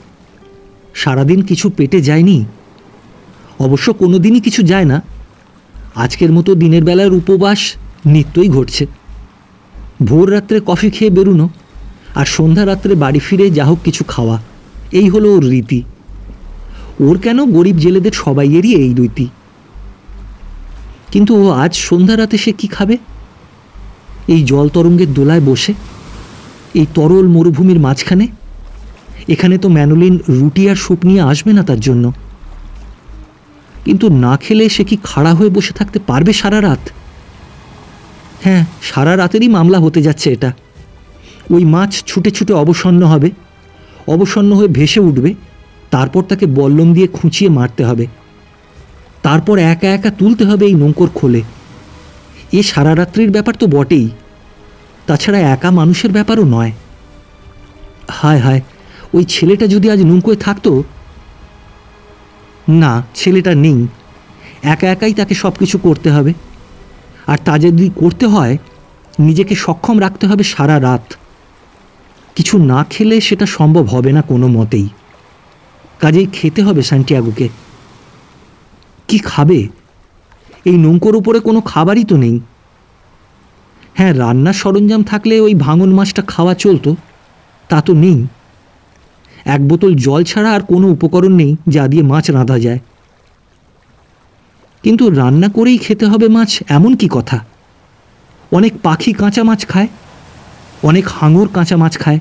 সারাদিন কিছু পেটে যায়নি? অবশ্য কোনো দিনই কিছু যায় না। আজকের মতো দিনের বেলার উপবাস নিত্যই ঘটছে। ভোর রাত্রে কফি খেয়ে বেরুনো আর সন্ধ্যা রাত্রে বাড়ি ফিরে যা হোক কিছু খাওয়া, এই হলো ওর রীতি। ওর কেন গরিব জেলেদের সবাইয়েরই এই রীতি? কিন্তু ও আজ সন্ধ্যা রাতে সে কি খাবে? এই জল তরঙ্গের দোলায় বসে, এই তরল মরুভূমির মাঝখানে এখানে তো ম্যানোলিন রুটি আর স্যুপ নিয়ে আসবে না তার জন্য। কিন্তু না খেলে সে কি খাড়া হয়ে বসে থাকতে পারবে সারা রাত? হ্যাঁ সারা রাতেরই মামলা হতে যাচ্ছে এটা। ওই মাছ ছুটে ছুটে অবসন্ন হবে, অবসন্ন হয়ে ভেসে উঠবে, তারপর তাকে বল্লম দিয়ে খুঁচিয়ে মারতে হবে। তারপর একা একা তুলতে হবে এই নৌকোর খোলে। এ সারা রাত্রির ব্যাপার তো বটেই। তাছাড়া একা মানুষের ব্যাপারও নয়। হায় হায় ওই ছেলেটা যদি আজ নৌকোয় থাকতো? না, ছেলেটা নেই। একা একাই তাকে সব কিছু করতে হবে। আর তা যদি করতে হয়, নিজেকে সক্ষম রাখতে হবে সারা রাত। কিছু না খেলে সেটা সম্ভব হবে না কোনো মতেই। কাজেই খেতে হবে সান্টিয়াগোকে কি খাবে? এই নৌকোর উপরে কোনো খাবারই তো নেই। হ্যাঁ রান্নার সরঞ্জাম থাকলে ওই ভাঙন মাছটা খাওয়া চলতো। তা তো নেই। এক বোতল জল ছাড়া আর কোনো উপকরণ নেই যা দিয়ে মাছ রাঁধা যায়। কিন্তু রান্না করেই খেতে হবে মাছ এমন কি কথা? অনেক পাখি কাঁচা মাছ খায়, অনেক হাঙর কাঁচা মাছ খায়।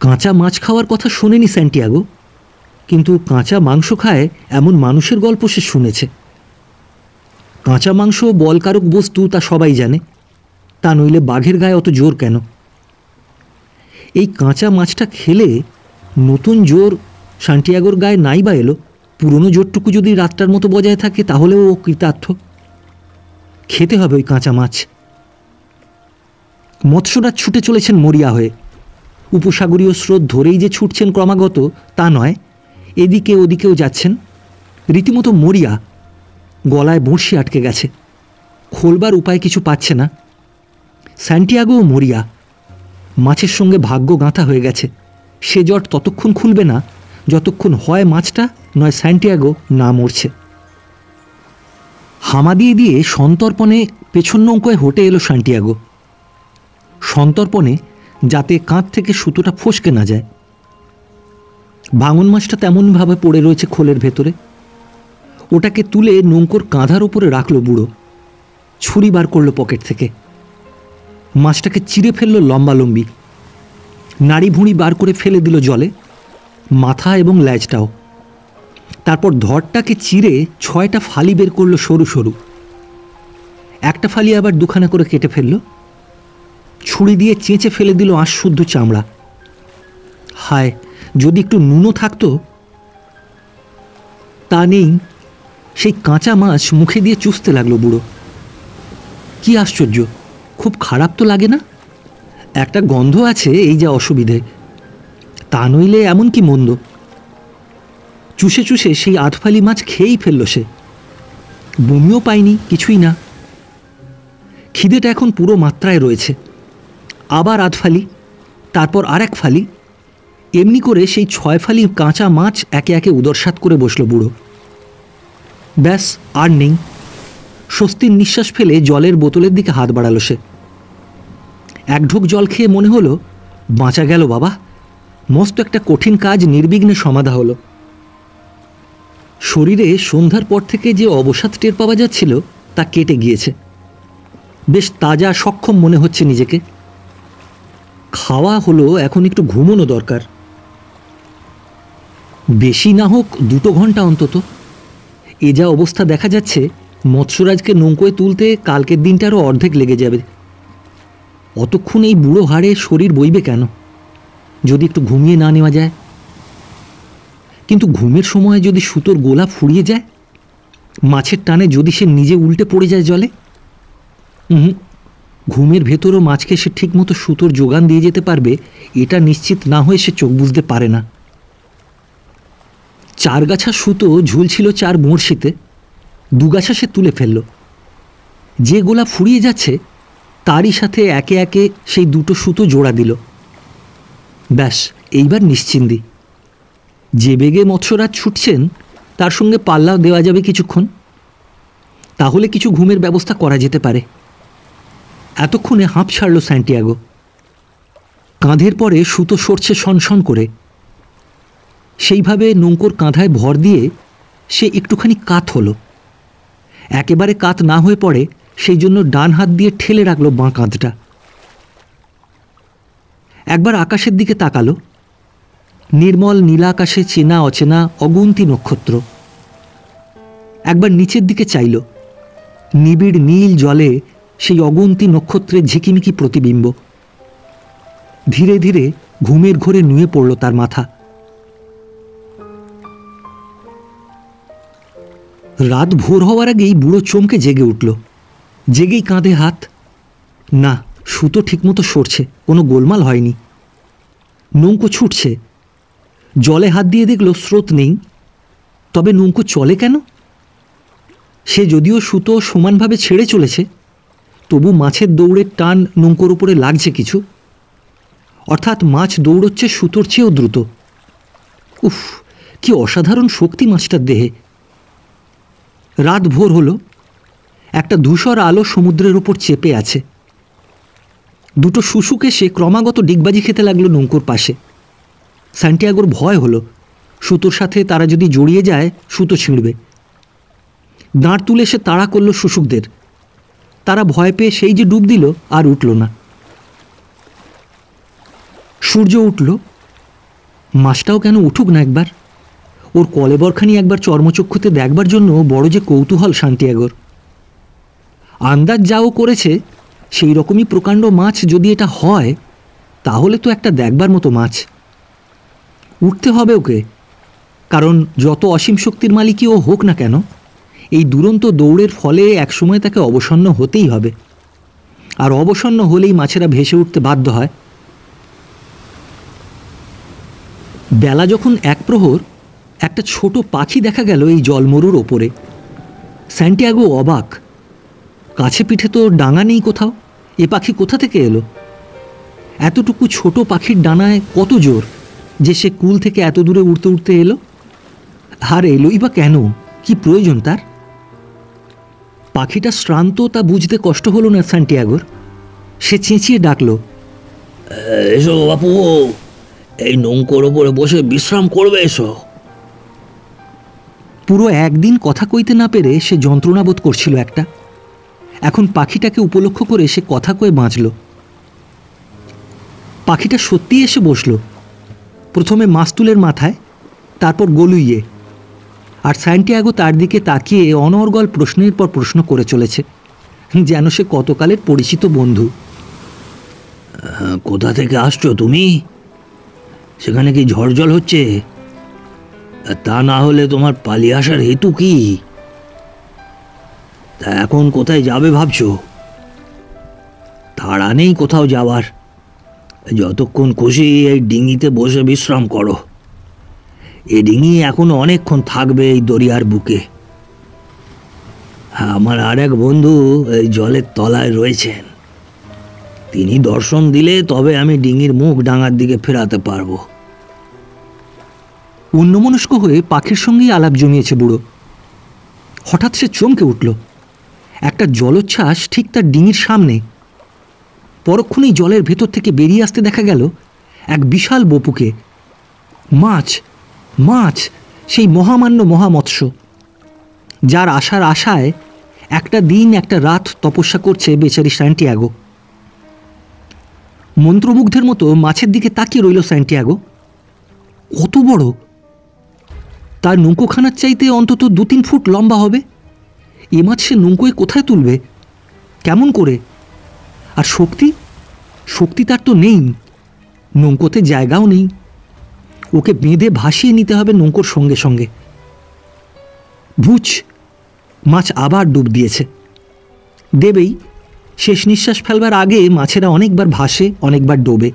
কাঁচা মাছ খাওয়ার কথা শোনেনি স্যান্টিয়াগো, কিন্তু কাঁচা মাংস খায় এমন মানুষের গল্প সে শুনেছে। কাঁচা মাংস বলকারক বস্তু তা সবাই জানে, তা নইলে বাঘের গায়ে অত জোর কেন? এই কাঁচা মাছটা খেলে নতুন জোর সান্টিয়াগোর গায়ে নাই বা এলো। পুরনো জোরটুকু যদি রাতটার মতো বজায় থাকে, তাহলেও ও কৃতার্থ। খেতে হবে ওই কাঁচা মাছ। মৎস্যরাজ ছুটে চলেছেন মরিয়া হয়ে। উপসাগরীয় স্রোত ধরেই যে ছুটছেন ক্রমাগত, তা নয়। এদিকে ওদিকেও যাচ্ছেন। রীতিমতো মরিয়া গলায় বড়শি আটকে গেছে। খোলবার উপায় কিছু পাচ্ছে না। স্যান্টিয়াগোও মরিয়া। মাছের সঙ্গে ভাগ্য গাঁথা হয়ে গেছে। সে জট ততক্ষণ খুলবে না, যতক্ষণ হয় মাছটা, নয় স্যান্টিয়াগো না মরছে। হামা দিয়ে দিয়ে সন্তর্পণে পেছন নৌকোয় হোটে এলো স্যান্টিয়াগো। সন্তর্পণে যাতে কাঁধ থেকে সুতোটা ফসকে না যায়। ভাঙন মাছটা তেমনভাবে পড়ে রয়েছে খোলের ভেতরে। ওটাকে তুলে নৌকোর কাঁধার উপরে রাখল বুড়ো। ছুরি বার করল পকেট থেকে। মাছটাকে চিরে ফেলল লম্বালম্বি। নাড়ি ভুঁড়ি বার করে ফেলে দিল জলে, মাথা এবং ল্যাজটাও। তারপর ধরটাকে চিরে ছয়টা ফালি বের করল সরু সরু। একটা ফালি আবার দুখানা করে কেটে ফেলল। ছুরি দিয়ে চেঁচে ফেলে দিল আঁশশুদ্ধ চামড়া। হায়, যদি একটু নুনও থাকতো? তা নেই, সেই কাঁচা মাছ মুখে দিয়ে চুষতে লাগল বুড়ো। কি আশ্চর্য! খুব খারাপ তো লাগে না? একটা গন্ধ আছে এই যা অসুবিধে। তা নইলে এমন কি মন্দ? চুষে চুষে সেই আটফালি মাছ খেয়েই ফেলল সে। বমিও পায়নি, কিছুই না। খিদেটা এখন পুরো মাত্রায় রয়েছে। আবার আধফালি, তারপর আর এক ফালি। এমনি করে সেই ছয় ফালি কাঁচা মাছ একে একে উদরসাত করে বসল বুড়ো। ব্যাস, আর নেই। স্বস্তির নিঃশ্বাস ফেলে জলের বোতলের দিকে হাত বাড়ালো সে। এক ঢোক জল খেয়ে মনে হলো, বাঁচা গেল বাবা, মস্ত একটা কঠিন কাজ নির্বিঘ্নে সমাধা হলো। শরীরে সন্ধ্যার পর থেকে যে অবসাদ টের পাওয়া যাচ্ছিল, তা কেটে গিয়েছে। বেশ তাজা, সক্ষম মনে হচ্ছে নিজেকে। খাওয়া হলো এখন একটু ঘুমোনো দরকার। বেশি না হোক দুটো ঘণ্টা অন্তত। এ যা অবস্থা দেখা যাচ্ছে মৎস্যরাজকে নৌকোয় তুলতে কালকের দিনটারও অর্ধেক লেগে যাবে। অতক্ষণ এই বুড়ো হাড়ে শরীর বইবে কেন? যদি একটু ঘুমিয়ে না নেওয়া যায়? কিন্তু ঘুমের সময় যদি সুতোর গোলা ফুরিয়ে যায়? মাছের টানে যদি সে নিজে উল্টে পড়ে যায় জলে? হুম, ঘুমের ভেতরও মাছকে সে ঠিকমতো সুতোর যোগান দিয়ে যেতে পারবে, এটা নিশ্চিত না হয়ে সে চোখ বুঝতে পারে না। চার গাছা সুতো ঝুলছিল চার বড়শিতে দুগাছা সে তুলে ফেলল। যে গোলা ফুরিয়ে যাচ্ছে, তারই সাথে একে একে সেই দুটো সুতো জোড়া দিল। ব্যাস, এইবার নিশ্চিন্দি যে বেগে মৎস্যরাজ ছুটছেন, তার সঙ্গে পাল্লাও দেওয়া যাবে কিছুক্ষণ। তাহলে কিছু ঘুমের ব্যবস্থা করা যেতে পারে। এতক্ষণে হাঁপ ছাড়ল স্যান্টিয়াগো। কাঁধের পরে সুতো সরছে সনসন করে। সেইভাবে নৌকোর কাঁধায় ভর দিয়ে সে একটুখানি কাত হলো। একেবারে কাত না হয়ে পড়ে, সেই জন্য ডান হাত দিয়ে ঠেলে রাখল বাঁ কাঁধটা। একবার আকাশের দিকে তাকালো। নির্মল নীলাকাশে চেনা অচেনা অগুন্তি নক্ষত্র। একবার নিচের দিকে চাইল। নিবিড় নীল জলে সেই অগুন্তি নক্ষত্রের ঝিকিমিকি প্রতিবিম্ব। ধীরে ধীরে ঘুমের ঘোরে নুয়ে পড়ল তার মাথা। রাত ভোর হওয়ার আগেই বুড়ো চমকে জেগে উঠল। জেগেই কাঁধে হাত। না, সুতো ঠিকমতো সরছে, কোনো গোলমাল হয়নি। নৌকো ছুটছে। জলে হাত দিয়ে দেখল স্রোত নেই। তবে নৌকো চলে কেন? সে যদিও সুতো সমানভাবে ছেড়ে চলেছে, তবু মাছের দৌড়ের টান নৌকোর উপরে লাগছে কিছু। অর্থাৎ মাছ দৌড়চ্ছে সুতোর চেয়েও দ্রুত। উফ, কি অসাধারণ শক্তি মাছটার দেহে। রাত ভোর হলো। একটা ধূসর আলো সমুদ্রের ওপর চেপে আছে। দুটো শুশুক এসে ক্রমাগত ডিগবাজি খেতে লাগল নৌকোর পাশে। স্যান্টিয়াগোর ভয় হলো। সুতোর সাথে তারা যদি জড়িয়ে যায়, সুতো ছিঁড়বে। দাঁড় তুলে সে তাড়া করল শুশুকদের। তারা ভয় পেয়ে সেই যে ডুব দিল আর উঠল না। সূর্য উঠল। মাছটাও কেন উঠুক না একবার? ওর কলেবরখানি একবার চর্মচক্ষুতে দেখবার জন্য বড় যে কৌতূহল, শান্তিয়াগর। আন্দাজ যাও করেছে, সেই রকমই প্রকাণ্ড মাছ যদি এটা হয়, তাহলে তো একটা দেখবার মতো মাছ। উঠতে হবে ওকে, কারণ যত অসীম শক্তির মালিকই ও হোক না কেন, এই দুরন্ত দৌড়ের ফলে একসময় তাকে অবসন্ন হতেই হবে। আর অবসন্ন হলেই মাছেরা ভেসে উঠতে বাধ্য হয়। বেলা যখন এক প্রহর একটা ছোট পাখি দেখা গেল এই জলমরুর ওপরে। স্যান্টিয়াগো অবাক। কাছে পিঠে তো ডাঙা নেই কোথাও। এ পাখি কোথা থেকে এলো? এতটুকু ছোট পাখির ডানায় কত জোর যে সে কুল থেকে এত দূরে উড়তে উড়তে এলো? আর এলোই বা কেন? কি প্রয়োজন তার? পাখিটা শ্রান্ত, তা বুঝতে কষ্ট হলো না স্যান্টিয়াগোর। সে চেঁচিয়ে ডাকলো এসো বাপু, এই নৌকোর ওপরে বসে বিশ্রাম করবে, এসো। পুরো একদিন কথা কইতে না পেরে সে যন্ত্রণা বোধ করছিল একটা। এখন পাখিটাকে উপলক্ষ করে সে কথা কয়ে বাঁচল। পাখিটা সত্যি এসে বসল। প্রথমে মাস্তুলের মাথায়, তারপর গলুইয়ে। আর স্যান্টিয়াগো তার দিকে তাকিয়ে অনর্গল প্রশ্নের পর প্রশ্ন করে চলেছে, যেন সে কতকালের পরিচিত বন্ধু। কোথা থেকে আসছো তুমি? সেখানে কি ঝড় জল হচ্ছে? তা না হলে তোমার পালিয়ে আসার হেতু কি? তা এখন কোথায় যাবে ভাবছ? তাড়া নেই কোথাও যাওয়ার। যতক্ষণ খুশি এই ডিঙিতে বসে বিশ্রাম করো। এই ডিঙি এখনও অনেকক্ষণ থাকবে এই দরিয়ার বুকে। আমার আর এক বন্ধু এই জলের তলায় রয়েছেন। তিনি দর্শন দিলে তবে আমি ডিঙির মুখ ডাঙার দিকে ফেরাতে পারব। অন্যমনস্ক হয়ে পাখির সঙ্গেই আলাপ জমিয়েছে বুড়ো। হঠাৎ সে চমকে উঠল। একটা জলোচ্ছ্বাস ঠিক তার ডিঙির সামনে। পরক্ষণেই জলের ভেতর থেকে বেরিয়ে আসতে দেখা গেল এক বিশাল বপুকে। মাছ মাছ, সেই মহামান্য মহামৎস্য। যার আশার আশায় একটা দিন, একটা রাত তপস্যা করছে বেচারি স্যান্টিয়াগো। মন্ত্রমুগ্ধের মতো মাছের দিকে তাকিয়ে রইল স্যান্টিয়াগো। কত বড় তার নৌকোখানার চাইতে অন্তত দু তিন ফুট লম্বা হবে। এ মাছ সে নৌকোয় কোথায় তুলবে? কেমন করে? আর শক্তি? শক্তি তার তো নেই। নৌকোতে জায়গাও নেই। ওকে বেঁধে ভাসিয়ে নিতে হবে নৌকোর সঙ্গে সঙ্গে। ভুচ! মাছ আবার ডুব দিয়েছে। দেবেই, শেষ নিঃশ্বাস ফেলবার আগে মাছেরা অনেকবার ভাসে, অনেকবার ডোবে।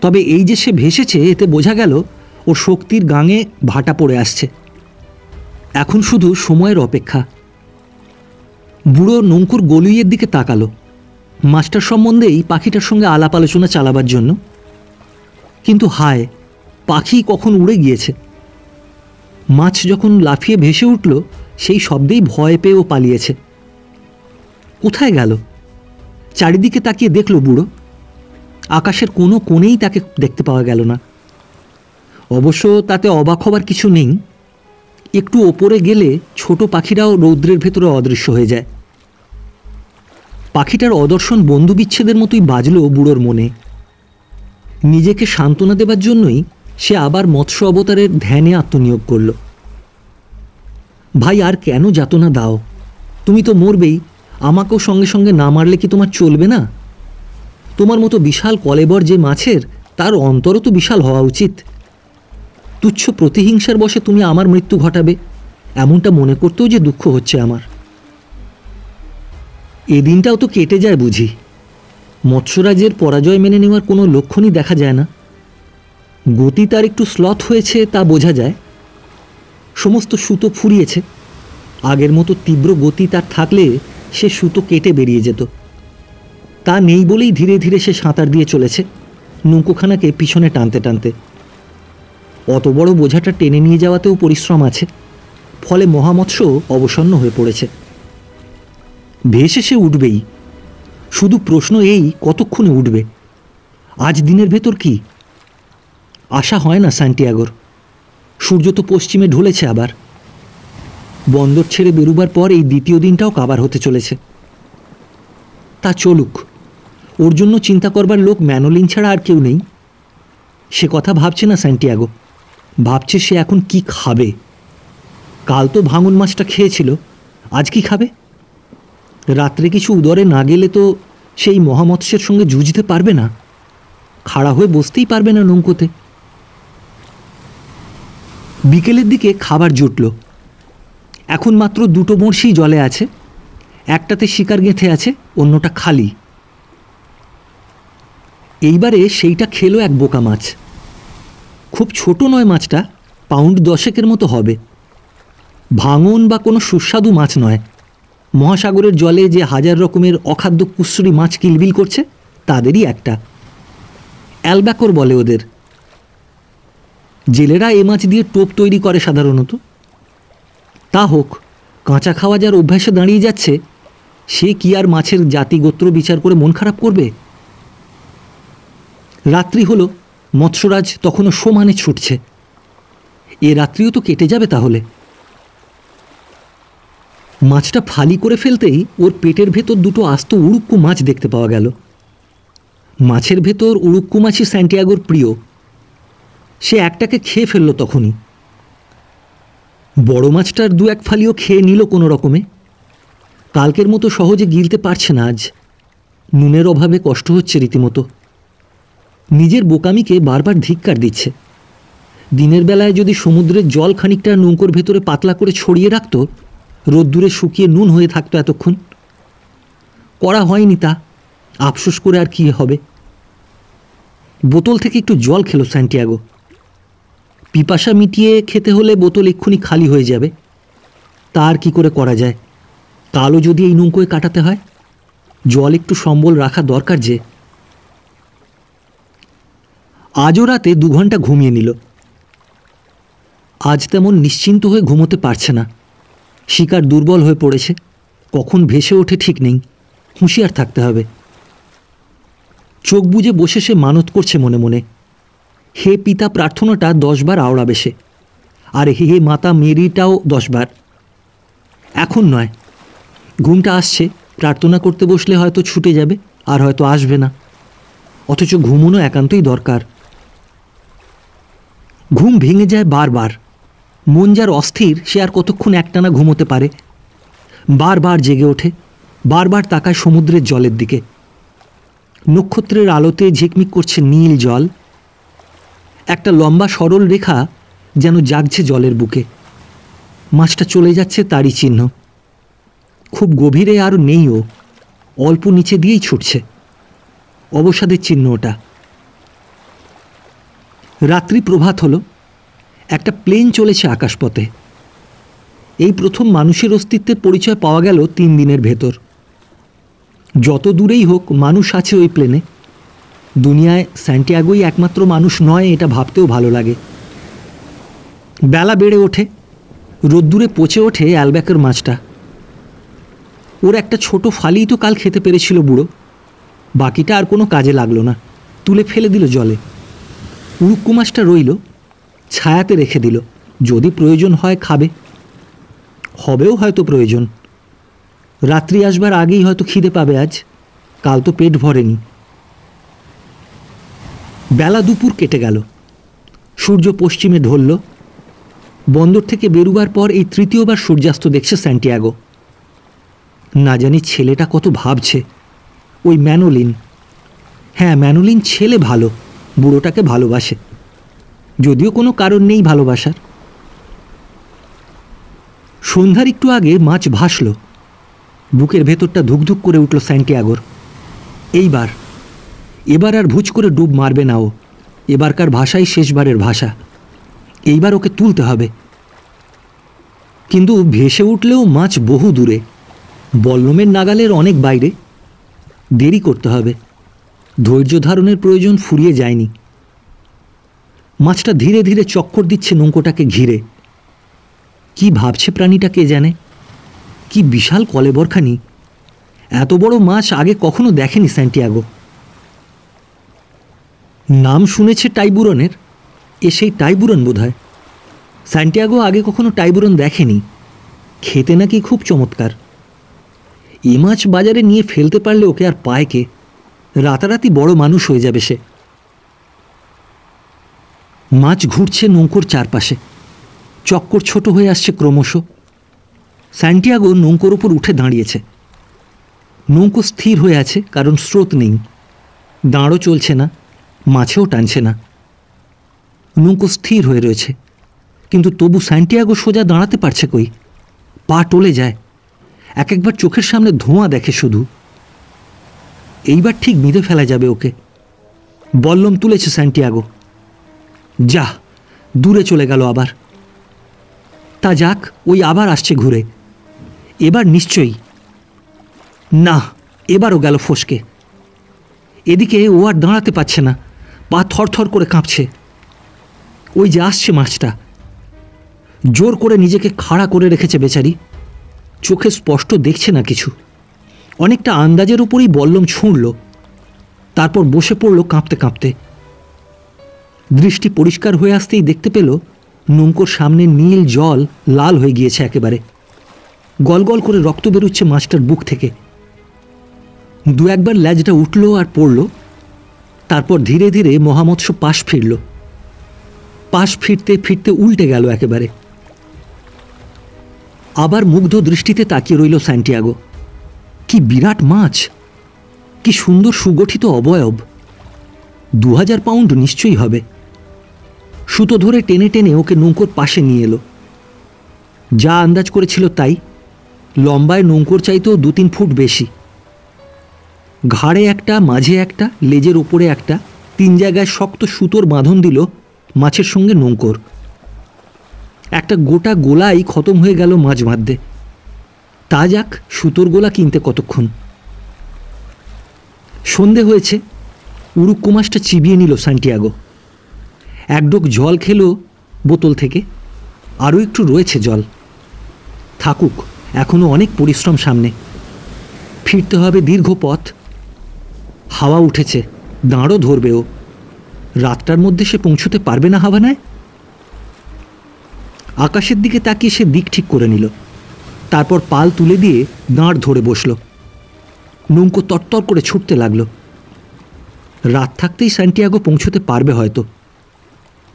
তবে এই যে সে ভেসেছে, এতে বোঝা গেল ওর শক্তির গাঙে ভাটা পড়ে আসছে। এখন শুধু সময়ের অপেক্ষা। বুড়ো নৌকুর গলুইয়ের দিকে তাকালো। মাস্টার সম্বন্ধেই পাখিটার সঙ্গে আলাপ আলোচনা চালাবার জন্য। কিন্তু হায়, পাখি কখন উড়ে গিয়েছে। মাছ যখন লাফিয়ে ভেসে উঠল, সেই শব্দেই ভয় পেয়ে ও পালিয়েছে। কোথায় গেল? চারিদিকে তাকিয়ে দেখল বুড়ো। আকাশের কোনো কোণেই তাকে দেখতে পাওয়া গেল না। অবশ্য তাতে অবাক হবার কিছু নেই। একটু ওপরে গেলে ছোট পাখিরাও রৌদ্রের ভেতরে অদৃশ্য হয়ে যায়। পাখিটার অদর্শন বন্ধু বিচ্ছেদের মতোই বাজল বুড়োর মনে। নিজেকে সান্ত্বনা দেবার জন্যই সে আবার মৎস্য অবতারের ধ্যানে আত্মনিয়োগ করল। ভাই, আর কেন যাতনা দাও? তুমি তো মরবেই। আমাকেও সঙ্গে সঙ্গে না মারলে কি তোমার চলবে না? তোমার মতো বিশাল কলেবর যে মাছের, তার অন্তরও তো বিশাল হওয়া উচিত। তুচ্ছ প্রতিহিংসার বসে তুমি আমার মৃত্যু ঘটাবে। এমনটা মনে করতেও যে দুঃখ হচ্ছে আমার। এ দিনটাও তো কেটে যায় বুঝি। মৎস্যরাজের পরাজয় মেনে নেওয়ার কোনো লক্ষণই দেখা যায় না। গতি তার একটু স্লথ হয়েছে তা বোঝা যায়। সমস্ত সুতো ফুরিয়েছে। আগের মতো তীব্র গতি তার থাকলে সে সুতো কেটে বেরিয়ে যেত। তা নেই বলেই ধীরে ধীরে সে সাঁতার দিয়ে চলেছে। নৌকোখানাকে পিছনে টানতে টানতে। অত বড় বোঝাটা টেনে নিয়ে যাওয়াতেও পরিশ্রম আছে। ফলে মহামৎস্য অবসন্ন হয়ে পড়েছে। ভেসে সে উঠবেই। শুধু প্রশ্ন এই, কতক্ষণে উঠবে? আজ দিনের ভেতর কি? আশা হয় না স্যান্টিয়াগোর সূর্য তো পশ্চিমে ঢলেছে আবার। বন্দর ছেড়ে বেরুবার পর এই দ্বিতীয় দিনটাও কাবার হতে চলেছে। তা চলুক। ওর জন্য চিন্তা করবার লোক ম্যানোলিন ছাড়া আর কেউ নেই। সে কথা ভাবছে না স্যান্টিয়াগো ভাবছে সে এখন কি খাবে। কাল তো ভাঙন মাছটা খেয়েছিল, আজ কি খাবে? রাত্রে কিছু উদরে না গেলে তো সেই মহামৎস্যের সঙ্গে যুঝতে পারবে না। খাড়া হয়ে বসতেই পারবে না নৌকোতে। বিকেলের দিকে খাবার জুটল। এখন মাত্র দুটো বড়শি জলে আছে, একটাতে শিকার গেঁথে আছে, অন্যটা খালি। এইবারে সেইটা খেলো এক বোকা মাছ। খুব ছোট নয় মাছটা, পাউন্ড দশেকের মতো হবে। ভাঙন বা কোনো সুস্বাদু মাছ নয়। মহাসাগরের জলে যে হাজার রকমের অখাদ্য কুশ্রী মাছ কিলবিল করছে, তাদেরই একটা। অ্যালব্যাকর বলে ওদের। জেলেরা এ মাছ দিয়ে টোপ তৈরি করে সাধারণত। তা হোক, কাঁচা খাওয়া যার অভ্যাসে দাঁড়িয়ে যাচ্ছে, সে কি আর মাছের জাতি গোত্র বিচার করে মন খারাপ করবে? রাত্রি হলো মৎস্যরাজ তখনও সমানে ছুটছে। এ রাত্রিও তো কেটে যাবে তাহলে। মাছটা ফালি করে ফেলতেই ওর পেটের ভেতর দুটো আস্ত উড়ুক্কু মাছ দেখতে পাওয়া গেল। মাছের ভেতর উড়ুক্কু মাছই স্যান্টিয়াগোর প্রিয়। সে একটাকে খেয়ে ফেলল তখনই। বড় মাছটার দু এক ফালিও খেয়ে নিল কোনো রকমে। কালকের মতো সহজে গিলতে পারছে না আজ। নুনের অভাবে কষ্ট হচ্ছে রীতিমতো। নিজের বোকামিকে বারবার ধিক্কার দিচ্ছে। দিনের বেলায় যদি সমুদ্রের জল খানিকটা নৌকোর ভেতরে পাতলা করে ছড়িয়ে রাখত, রোদ্দুরে শুকিয়ে নুন হয়ে থাকতো এতক্ষণ। করা হয়নি তা, আফসোস করে আর কি হবে? বোতল থেকে একটু জল খেলো, স্যান্টিয়াগো। পিপাসা মিটিয়ে খেতে হলে বোতল এক্ষুনি খালি হয়ে যাবে। তার কি করে করা যায়? কালও যদি এই নৌকোয় কাটাতে হয়? জল একটু সম্বল রাখা দরকার যে। আজও রাতে দু ঘণ্টা ঘুমিয়ে নিল। আজ তেমন নিশ্চিন্ত হয়ে ঘুমোতে পারছে না। শিকার দুর্বল হয়ে পড়েছে। কখন ভেসে ওঠে ঠিক নেই। হুঁশিয়ার থাকতে হবে। চোখ বুজে বসে সে মানত করছে মনে মনে। হে পিতা, প্রার্থনাটা দশবার আওড়াবে সে। আর হে হে মাতা, মেরিটাও দশবার। এখন নয়। ঘুমটা আসছে। প্রার্থনা করতে বসলে হয়তো ছুটে যাবে, আর হয়তো আসবে না। অথচ ঘুমোনো একান্তই দরকার। ঘুম ভেঙে যায় বারবার। মন যার অস্থির, সে আর কতক্ষণ একটানা ঘুমোতে পারে? বারবার জেগে ওঠে, বারবার তাকায় সমুদ্রের জলের দিকে। নক্ষত্রের আলোতে ঝিকমিক করছে নীল জল। একটা লম্বা সরল রেখা যেন জাগছে জলের বুকে। মাছটা চলে যাচ্ছে তারই চিহ্ন। খুব গভীরে আর নেই ও অল্প নিচে দিয়েই ছুটছে। অবসাদের চিহ্ন ওটা। রাত্রি প্রভাত হলো। একটা প্লেন চলেছে আকাশপথে। এই প্রথম মানুষের অস্তিত্বের পরিচয় পাওয়া গেল তিন দিনের ভেতর। যত দূরেই হোক, মানুষ আছে ওই প্লেনে। দুনিয়ায় স্যান্টিয়াগোই একমাত্র মানুষ নয়, এটা ভাবতেও ভালো লাগে। বেলা বেড়ে ওঠে, রোদ্দুরে পচে ওঠে অ্যালব্যাকের মাছটা। ওর একটা ছোট ফালিই তো কাল খেতে পেরেছিল বুড়ো। বাকিটা আর কোনো কাজে লাগল না, তুলে ফেলে দিল জলে। উড়ুক্কু মাছটা রইল, ছায়াতে রেখে দিল। যদি প্রয়োজন হয় খাবে। হবেও হয়তো প্রয়োজন। রাত্রি আসবার আগেই হয়তো খিদে পাবে আজ। কাল তো পেট ভরেনি। বেলা দুপুর কেটে গেল। সূর্য পশ্চিমে ঢলল বন্দর থেকে বেরুবার পর এই তৃতীয়বার সূর্যাস্ত দেখছে স্যান্টিয়াগো। না জানি ছেলেটা কত ভাবছে। ওই ম্যানোলিন। হ্যাঁ ম্যানোলিন ছেলে ভালো। বুড়োটাকে ভালোবাসে। যদিও কোনো কারণ নেই ভালোবাসার। সন্ধ্যার একটু আগে মাছ ভাসল। বুকের ভেতরটা ধুকধুক করে উঠল স্যান্টিয়াগোর। এইবার, এবার আর ভুজ করে ডুব মারবে না ও। এবারকার ভাষাই শেষবারের ভাষা। এইবার ওকে তুলতে হবে। কিন্তু ভেসে উঠলেও মাছ বহু দূরে। বল্লমের নাগালের অনেক বাইরে। দেরি করতে হবে। ধৈর্য ধারণের প্রয়োজন ফুরিয়ে যায়নি। মাছটা ধীরে ধীরে চক্কর দিচ্ছে নৌকোটাকে ঘিরে। কি ভাবছে প্রাণীটা কে জানে? কি বিশাল কলেবরখানি। এত বড় মাছ আগে কখনো দেখেনি স্যান্টিয়াগো। নাম শুনেছে টাইবুরনের। এ সেই টাইবুরন বোধ হয় স্যান্টিয়াগো আগে কখনো টাইবুরন দেখেনি। খেতে নাকি খুব চমৎকার। এ মাছ বাজারে নিয়ে ফেলতে পারলে ওকে আর পায় কে? রাতারাতি বড় মানুষ হয়ে যাবে সে। মাছ ঘুরছে নৌকোর চারপাশে। চক্কর ছোট হয়ে আসছে ক্রমশ। স্যান্টিয়াগো নৌকোর ওপর উঠে দাঁড়িয়েছে। নৌকো স্থির হয়ে আছে, কারণ স্রোত নেই। দাঁড়ও চলছে না, মাছেও টানছে না। নৌকো স্থির হয়ে রয়েছে। কিন্তু তবু স্যান্টিয়াগো সোজা দাঁড়াতে পারছে কই? পা টলে যায়। এক একবার চোখের সামনে ধোঁয়া দেখে শুধু। এইবার ঠিক বিঁধে ফেলা যাবে ওকে। বল্লম তুলেছে স্যান্টিয়াগো। যা, দূরে চলে গেল আবার। তা যাক, ওই আবার আসছে ঘুরে। এবার নিশ্চয়ই। না, এবারও গেল ফসকে। এদিকে ও আর দাঁড়াতে পারছে না, পা থরথর করে কাঁপছে। ওই যে আসছে মাছটা। জোর করে নিজেকে খাড়া করে রেখেছে বেচারি। চোখে স্পষ্ট দেখছে না কিছু। অনেকটা আন্দাজের উপরই বল্লম ছুঁড়ল। তারপর বসে পড়ল কাঁপতে কাঁপতে। দৃষ্টি পরিষ্কার হয়ে আসতেই দেখতে পেল নৌকোর সামনে নীল জল লাল হয়ে গিয়েছে একেবারে। গলগল করে রক্ত বেরোচ্ছে মাছটার বুক থেকে। দু একবার ল্যাজটা উঠল আর পড়ল। তারপর ধীরে ধীরে মহামৎস্য পাশ ফিরল। পাশ ফিরতে ফিরতে উল্টে গেল একেবারে। আবার মুগ্ধ দৃষ্টিতে তাকিয়ে রইল স্যান্টিয়াগো। কি বিরাট মাছ? কি সুন্দর সুগঠিত অবয়ব। দু হাজার পাউন্ড নিশ্চয়ই হবে। সুতো ধরে টেনে টেনে ওকে নৌকোর পাশে নিয়ে এলো। যা আন্দাজ করেছিল তাই। লম্বায় নৌকোর চাইতেও দু তিন ফুট বেশি। ঘাড়ে একটা, মাঝে একটা, লেজের ওপরে একটা, তিন জায়গায় শক্ত সুতোর বাঁধন দিল মাছের সঙ্গে নৌকোর। একটা গোটা গোলাই খতম হয়ে গেল মাছ বাঁধতে তা যাক, সুতোর গোলা কিনতে কতক্ষণ। সন্ধে হয়েছে উড়ুক্কু মাছটা চিবিয়ে নিল সান্টিয়াগো এক ডোক জল খেলো বোতল থেকে, আরও একটু রয়েছে জল। থাকুক এখনও অনেক পরিশ্রম সামনে। ফিরতে হবে দীর্ঘ পথ। হাওয়া উঠেছে, দাঁড়ও ধরবে ও। রাতটার মধ্যে সে পৌঁছতে পারবে না হাওয়ানায় আকাশের দিকে তাকিয়ে সে দিক ঠিক করে নিল। তারপর পাল তুলে দিয়ে দাঁড় ধরে বসল। নৌকো তরতর করে ছুটতে লাগল। রাত থাকতেই স্যান্টিয়াগো পৌঁছতে পারবে হয়তো।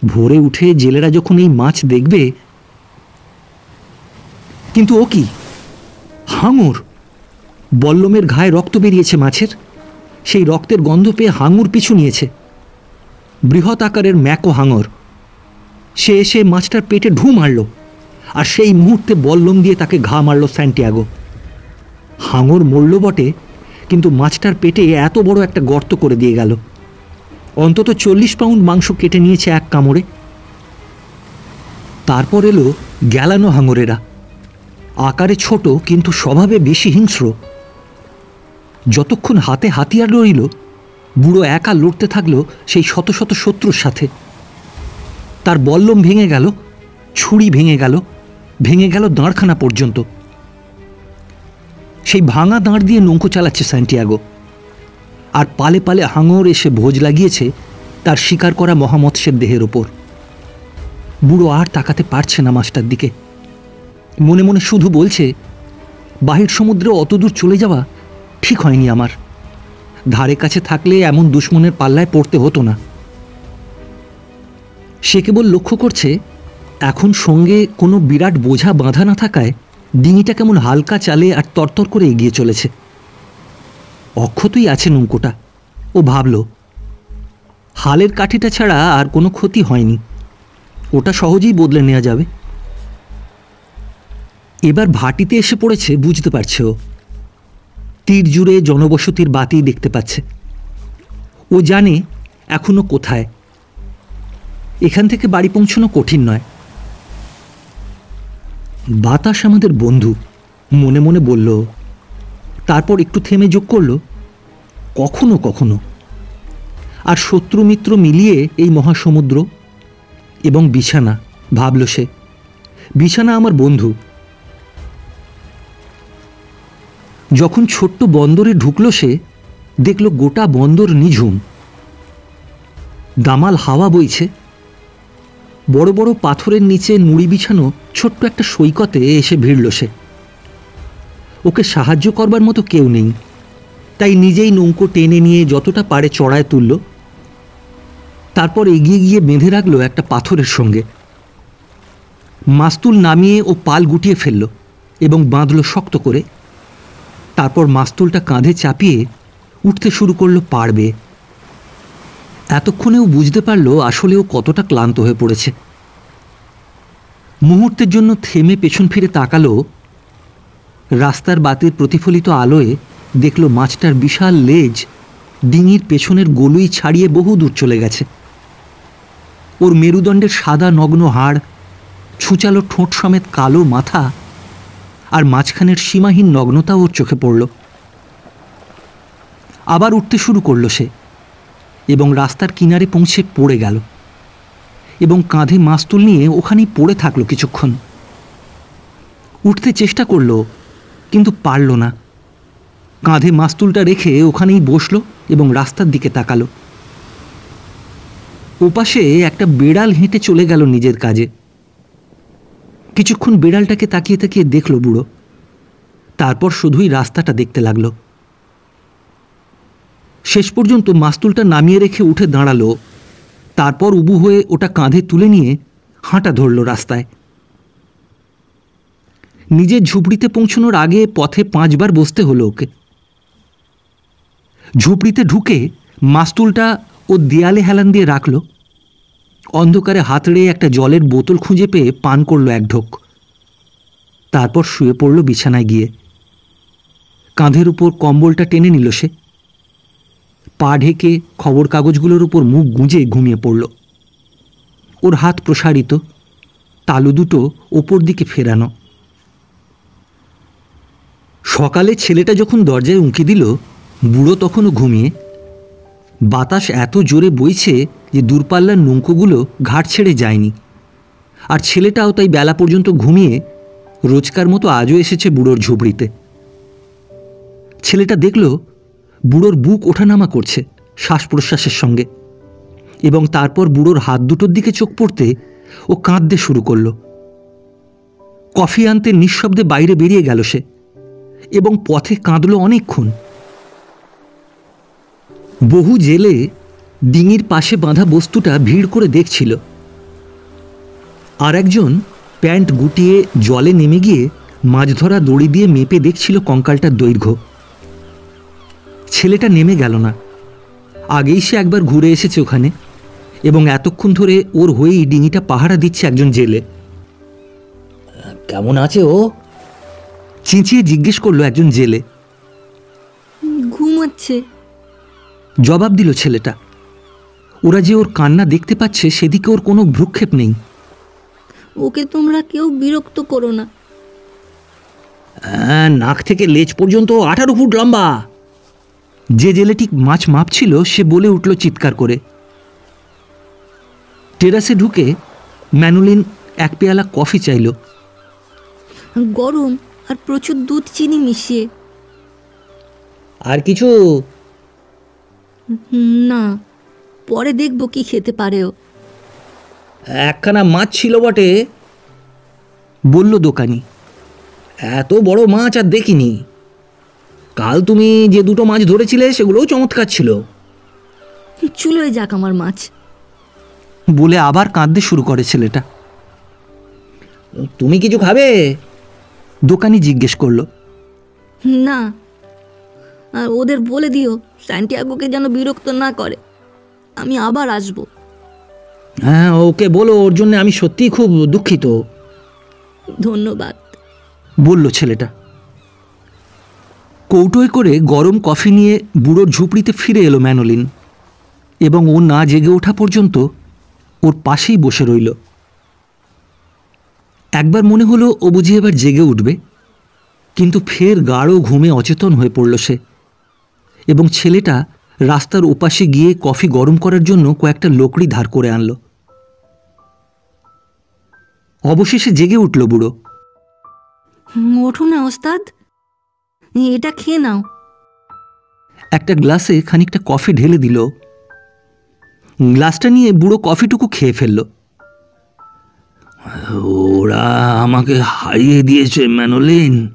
ভোরে উঠে জেলেরা যখন এই মাছ দেখবে, কিন্তু ও কি? হাঙুর। বল্লমের ঘায়ে রক্ত বেরিয়েছে মাছের। সেই রক্তের গন্ধ পেয়ে হাঙুর পিছু নিয়েছে। বৃহৎ আকারের ম্যাকো হাঙর। সে এসে মাছটার পেটে ঢু মারল। আর সেই মুহূর্তে বল্লম দিয়ে তাকে ঘা মারল স্যান্টিয়াগো। হাঙর মরল বটে, কিন্তু মাছটার পেটে এত বড় একটা গর্ত করে দিয়ে গেল। অন্তত চল্লিশ পাউন্ড মাংস কেটে নিয়েছে এক কামড়ে। তারপর এলো গ্যালানো হাঙরেরা। আকারে ছোট, কিন্তু স্বভাবে বেশি হিংস্র। যতক্ষণ হাতে হাতিয়ার রইল, বুড়ো একা লড়তে থাকল সেই শত শত শত্রুর সাথে। তার বল্লম ভেঙে গেল, ছুরি ভেঙে গেল ভেঙে গেল দাঁড়খানা পর্যন্ত। সেই ভাঙা দাঁড় দিয়ে নৌকো চালাচ্ছে স্যান্টিয়াগো। আর পালে পালে হাঙর এসে ভোজ লাগিয়েছে তার শিকার করা মহামৎস্যের দেহের ওপর। বুড়ো আর তাকাতে পারছে না মাছটার দিকে। মনে মনে শুধু বলছে, বাহির সমুদ্রে অত দূর চলে যাওয়া ঠিক হয়নি আমার। ধারে কাছে থাকলে এমন দুশ্মনের পাল্লায় পড়তে হতো না। সে কেবল লক্ষ্য করছে এখন সঙ্গে কোনো বিরাট বোঝা বাঁধা না থাকায় ডিঙিটা কেমন হালকা চালে আর তরতর করে এগিয়ে চলেছে। অক্ষতই আছে নৌকোটা ও ভাবল, হালের কাঠিটা ছাড়া আর কোনো ক্ষতি হয়নি। ওটা সহজেই বদলে নেওয়া যাবে। এবার ভাটিতে এসে পড়েছে বুঝতে পারছে ও। তীর জুড়ে জনবসতির বাতি দেখতে পাচ্ছে। ও জানে এখনও কোথায়। এখান থেকে বাড়ি পৌঁছানো কঠিন নয়। বাতাস আমাদের বন্ধু। মনে মনে বলল, তারপর একটু থেমে যোগ করল, কখনো কখনো। আর শত্রু মিত্র মিলিয়ে এই মহাসমুদ্র এবং বিছানা, ভাবল সে, বিছানা আমার বন্ধু। যখন ছোট্ট বন্দরে ঢুকলো সে, দেখল গোটা বন্দর নিঝুম। দামাল হাওয়া বইছে। বড় বড় পাথরের নিচে নুড়ি বিছানো ছোট্ট একটা সৈকতে এসে ভিড়ল সে। ওকে সাহায্য করবার মতো কেউ নেই। তাই নিজেই নৌকো টেনে নিয়ে যতটা পারে চড়ায় তুলল। তারপর এগিয়ে গিয়ে বেঁধে রাখল একটা পাথরের সঙ্গে। মাস্তুল নামিয়ে ও পাল গুটিয়ে ফেলল এবং বাঁধল শক্ত করে। তারপর মাস্তুলটা কাঁধে চাপিয়ে উঠতে শুরু করল পারবে এতক্ষণেও বুঝতে পারল আসলে ও কতটা ক্লান্ত হয়ে পড়েছে। মুহূর্তের জন্য থেমে পেছন ফিরে তাকালো, রাস্তার বাতির প্রতিফলিত আলোয় দেখল মাছটার বিশাল লেজ ডিঙির পেছনের গলুই ছাড়িয়ে বহু দূর চলে গেছে। ওর মেরুদণ্ডের সাদা নগ্ন হাড়, ছুচালো ঠোঁট সমেত কালো মাথা আর মাঝখানের সীমাহীন নগ্নতা ওর চোখে পড়ল। আবার উঠতে শুরু করল সে এবং রাস্তার কিনারে পৌঁছে পড়ে গেল। এবং কাঁধে মাস্তুল নিয়ে ওখানেই পড়ে থাকল কিছুক্ষণ। উঠতে চেষ্টা করল, কিন্তু পারল না। কাঁধে মাস্তুলটা রেখে ওখানেই বসল এবং রাস্তার দিকে তাকালো। ওপাশে একটা বেড়াল হেঁটে চলে গেল নিজের কাজে। কিছুক্ষণ বেড়ালটাকে তাকিয়ে তাকিয়ে দেখল বুড়ো। তারপর শুধুই রাস্তাটা দেখতে লাগল। শেষ পর্যন্ত মাস্তুলটা নামিয়ে রেখে উঠে দাঁড়াল তারপর উবু হয়ে ওটা কাঁধে তুলে নিয়ে হাঁটা ধরল রাস্তায়। নিজের ঝুপড়িতে পৌঁছানোর আগে পথে পাঁচবার বসতে হলো ওকে। ঝুপড়িতে ঢুকে মাস্তুলটা ও দেয়ালে হেলান দিয়ে রাখল। অন্ধকারে হাতড়ে একটা জলের বোতল খুঁজে পেয়ে পান করল এক ঢোক। তারপর শুয়ে পড়ল বিছানায় গিয়ে। কাঁধের উপর কম্বলটা টেনে নিল সে। পা ঢেকে খবর কাগজগুলোর উপর মুখ গুঁজে ঘুমিয়ে পড়ল। ওর হাত প্রসারিত, তালু দুটো ওপর দিকে ফেরানো। সকালে ছেলেটা যখন দরজায় উঁকি দিল, বুড়ো তখনও ঘুমিয়ে। বাতাস এত জোরে বইছে যে দূরপাল্লার নৌকোগুলো ঘাট ছেড়ে যায়নি। আর ছেলেটাও তাই বেলা পর্যন্ত ঘুমিয়ে রোজকার মতো আজও এসেছে বুড়োর ঝুপড়িতে। ছেলেটা দেখল বুড়োর বুক ওঠানামা করছে শ্বাস প্রশ্বাসের সঙ্গে। এবং তারপর বুড়োর হাত দুটোর দিকে চোখ পড়তে ও কাঁদতে শুরু করল। কফি আনতে নিঃশব্দে বাইরে বেরিয়ে গেল সে এবং পথে কাঁদল অনেকক্ষণ। বহু জেলে ডিঙির পাশে বাঁধা বস্তুটা ভিড় করে দেখছিল। আর একজন প্যান্ট গুটিয়ে জলে নেমে গিয়ে মাছ ধরা দড়ি দিয়ে মেপে দেখছিল কঙ্কালটার দৈর্ঘ্য। ছেলেটা নেমে গেল না। আগেই সে একবার ঘুরে এসেছে ওখানে এবং এতক্ষণ ধরে ওর হয়েই ডিঙিটা পাহারা দিচ্ছে একজন জেলে। কেমন আছে ও? চেঁচিয়ে জিজ্ঞেস করল একজন জেলে। ঘুমাচ্ছে। জবাব দিল ছেলেটা। ওরা যে ওর কান্না দেখতে পাচ্ছে সেদিকে ওর কোনো ভ্রুক্ষেপ নেই। ওকে তোমরা কেউ বিরক্ত করো না। হ্যাঁ, নাক থেকে লেজ পর্যন্ত আঠারো ফুট লম্বা। যে জেলেটি মাছ মাপছিল সে বলে উঠল চিৎকার করে। টেরাসে ঢুকে ম্যানুলিন এক পেয়ালা কফি চাইল। গরম আর প্রচুর দুধ চিনি মিশিয়ে। আর কিছু? না পরে দেখব কি খেতে পারেও একখানা মাছ ছিল বটে বলল দোকানি। এত বড় মাছ আর দেখিনি। কাল তুমি যে দুটো মাছ ধরেছিলে সেগুলোও চমৎকার ছিল। চুলোয় যাক আমার মাছ। বলে আবার কাঁদতে শুরু করে ছেলেটা। তুমি কিছু খাবে? দোকানি জিজ্ঞেস করল। না আর ওদের বলে দিও স্যান্টিয়াগোকে যেন বিরক্ত না করে। আমি আবার আসব। হ্যাঁ ওকে বলো ওর জন্য আমি সত্যিই খুব দুঃখিত। ধন্যবাদ। বলল ছেলেটা। কৌটোয় করে গরম কফি নিয়ে বুড়োর ঝুপড়িতে ফিরে এলো ম্যানোলিন এবং ও না জেগে ওঠা পর্যন্ত ওর পাশেই বসে রইল। একবার মনে হলো ও বুঝি এবার জেগে উঠবে, কিন্তু ফের গাঢ় ঘুমে অচেতন হয়ে পড়ল সে এবং ছেলেটা রাস্তার ওপাশে গিয়ে কফি গরম করার জন্য কয়েকটা লোকড়ি ধার করে আনলো। অবশেষে জেগে উঠল বুড়ো। ওঠো না, ওস্তাদ। এটা খেয়ে নাও। একটা গ্লাসে খানিকটা কফি ঢেলে দিল। গ্লাসটা নিয়ে বুড়ো কফিটুকু খেয়ে ফেলল। ওরা আমাকে হারিয়ে দিয়েছে ম্যানোলিন।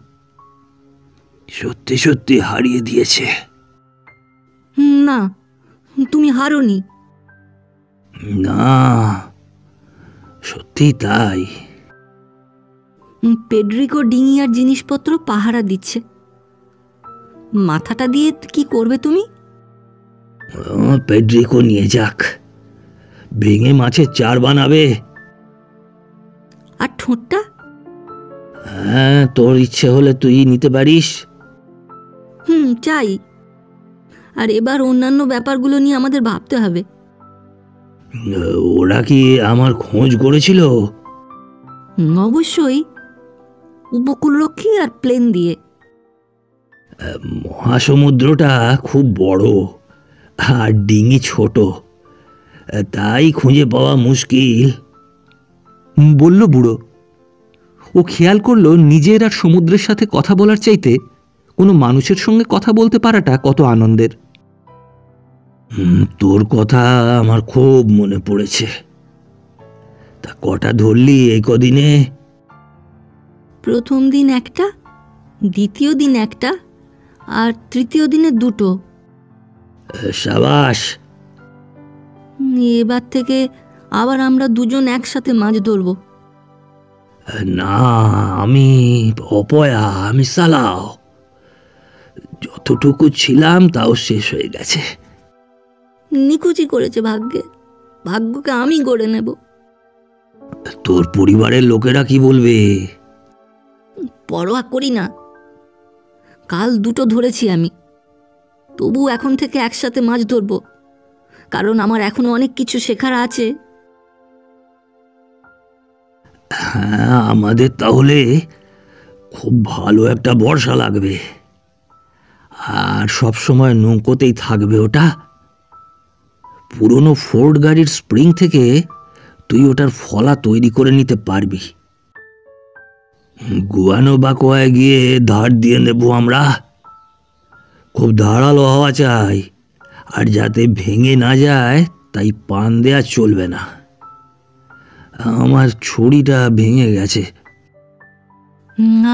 সত্যি সত্যি হারিয়ে দিয়েছে। না তুমি হারোনি। না সত্যি তাই। পেড্রিকো ডিঙিয়ার জিনিসপত্র পাহারা দিচ্ছে। মাথাটা দিয়ে কি করবে তুমি? পেড্রিকো নিয়ে যাক। ভেঙে মাছের চার বানাবে। আর ঠোঁটটা? হ্যাঁ তোর ইচ্ছে হলে তুই নিতে পারিস। হুম চাই। আর এবার অন্যান্য ব্যাপারগুলো নিয়ে আমাদের ভাবতে হবে। ওরা কি আমার খোঁজ করেছিল? অবশ্যই। উপকূলরক্ষী আর প্লেন দিয়ে। মহাসমুদ্রটা খুব বড় আর ডিঙি ছোট। তাই খুঁজে পাওয়া মুশকিল। বলল বুড়ো ও খেয়াল করল নিজের আর সমুদ্রের সাথে কথা বলার চাইতে কোনো মানুষের সঙ্গে কথা বলতে পারাটা কত আনন্দের। হুম, তোর কথা আমার খুব মনে পড়েছে। তা কটা ধরলি এই কদিনে? প্রথম দিন একটা দ্বিতীয় দিন একটা আর তৃতীয় দিনে দুটো। সাবাস। এবার থেকে আবার আমরা দুজন একসাথে মাছ ধরবো। না আমি অপয়া আমি সালাও। যতটুকু ছিলাম তাও শেষ হয়ে গেছে। নিকুচি করেছে ভাগ্যে। ভাগ্যকে আমি গড়ে নেব। তোর পরিবারের লোকেরা কি বলবে? পরোয়া করি না। কাল দুটো ধরেছি আমি। তবু এখন থেকে একসাথে মাছ ধরবো, কারণ আমার এখনও অনেক কিছু শেখার আছে। হ্যাঁ আমাদের তাহলে খুব ভালো একটা বর্ষা লাগবে। আর সব সময় নৌকোতেই থাকবে ওটা। পুরনো ফোর্ড গাড়ির স্প্রিং থেকে তুই ওটার ফলা তৈরি করে নিতে পারবি। গুয়ানো বাকোয়ায় গিয়ে ধার দিয়ে নেব আমরা। খুব ধারালো হওয়া চাই আর যাতে ভেঙে না যায় তাই পান দেয়া চলবে না। আমার ছুরিটা ভেঙে গেছে।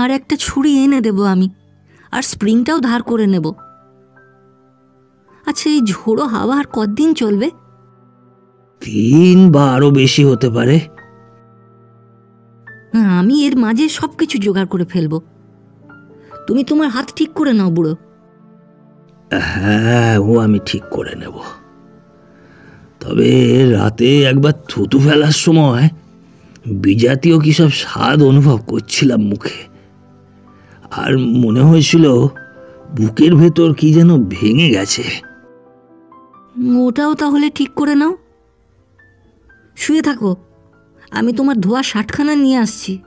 আর একটা ছুরি এনে দেব আমি আর স্প্রিংটাও ধার করে নেব। আচ্ছা এই ঝোড়ো হাওয়া আর কতদিন চলবে? তিন বা আরও বেশি হতে পারে। আমি এর মাঝে সব কিছু জোগাড় করে ফেলব। তুমি তোমার হাত ঠিক করে নাও বুড়ো। হ্যাঁ ও আমি ঠিক করে নেব। তবে রাতে একবার থুতু ফেলার সময় বিজাতীয় কি সব স্বাদ অনুভব করছিলাম মুখে। আর মনে হয়েছিল বুকের ভেতর কি যেন ভেঙে গেছে। ওটাও তাহলে ঠিক করে নাও। শুয়ে থাকো। আমি তোমার ধোয়া ষাটখানা নিয়ে আসছি।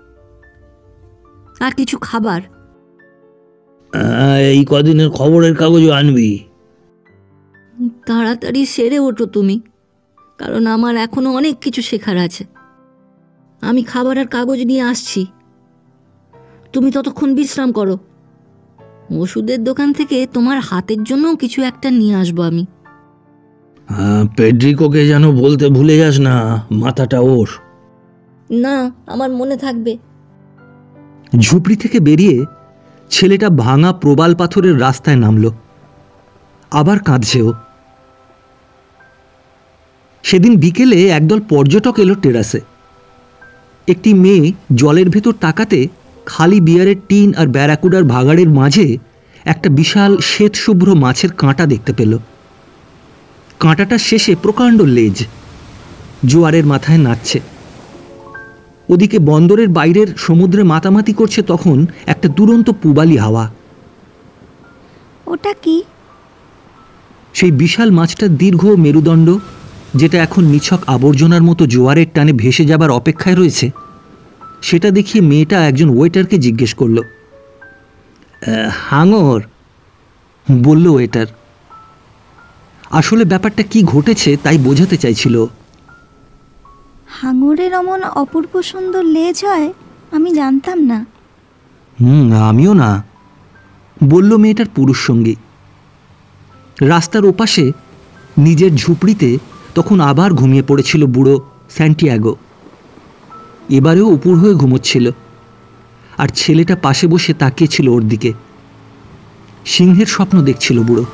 আর কিছু খাবার? এই কদিনের খবরের কাগজও আনবি। তাড়াতাড়ি সেরে ওঠো তুমি কারণ আমার এখনও অনেক কিছু শেখার আছে। আমি খাবার আর কাগজ নিয়ে আসছি। তুমি ততক্ষণ বিশ্রাম করো। ওষুধের দোকান থেকে তোমার হাতের জন্য কিছু একটা নিয়ে আসব আমি। পেড্রিকোকে যেন বলতে ভুলে যাস না মাথাটা ওর। না, আমার মনে থাকবে। ঝুপড়ি থেকে বেরিয়ে ছেলেটা ভাঙা প্রবাল পাথরের রাস্তায় নামল। আবার কাঁদছে ও সেদিন বিকেলে একদল পর্যটক এলো টেরাসে। একটি মেয়ে জলের ভেতর তাকাতে খালি বিয়ারের টিন আর ব্যারাকুডার ভাগাড়ের মাঝে একটা বিশাল শ্বেতশুভ্র মাছের কাঁটা দেখতে পেল। কাঁটাটার শেষে প্রকাণ্ড লেজ, জোয়ারের মাথায় নাচছে। ওদিকে বন্দরের বাইরের সমুদ্রে মাতামাতি করছে তখন একটা দুরন্ত পুবালি হাওয়া। ওটা কি? সেই বিশাল মাছটার দীর্ঘ মেরুদণ্ড যেটা এখন নিছক আবর্জনার মতো জোয়ারের টানে ভেসে যাবার অপেক্ষায় রয়েছে। সেটা দেখিয়ে মেয়েটা একজন ওয়েটারকে জিজ্ঞেস করল "আহ, হাঙর? বলল ওয়েটার। আসলে ব্যাপারটা কি ঘটেছে তাই বোঝাতে চাইছিল। হাঙরের অমন অপূর্ব সুন্দর লেজ হয়, আমি জানতাম না। হুম আমিও না। বলল মেয়েটার পুরুষ সঙ্গী। রাস্তার ওপাশে নিজের ঝুপড়িতে তখন আবার ঘুমিয়ে পড়েছিল বুড়ো স্যান্টিয়াগো। এবারেও উপুর হয়ে ঘুমোচ্ছিল। আর ছেলেটা পাশে বসে তাকিয়েছিল ওর দিকে। সিংহের স্বপ্ন দেখছিল বুড়ো।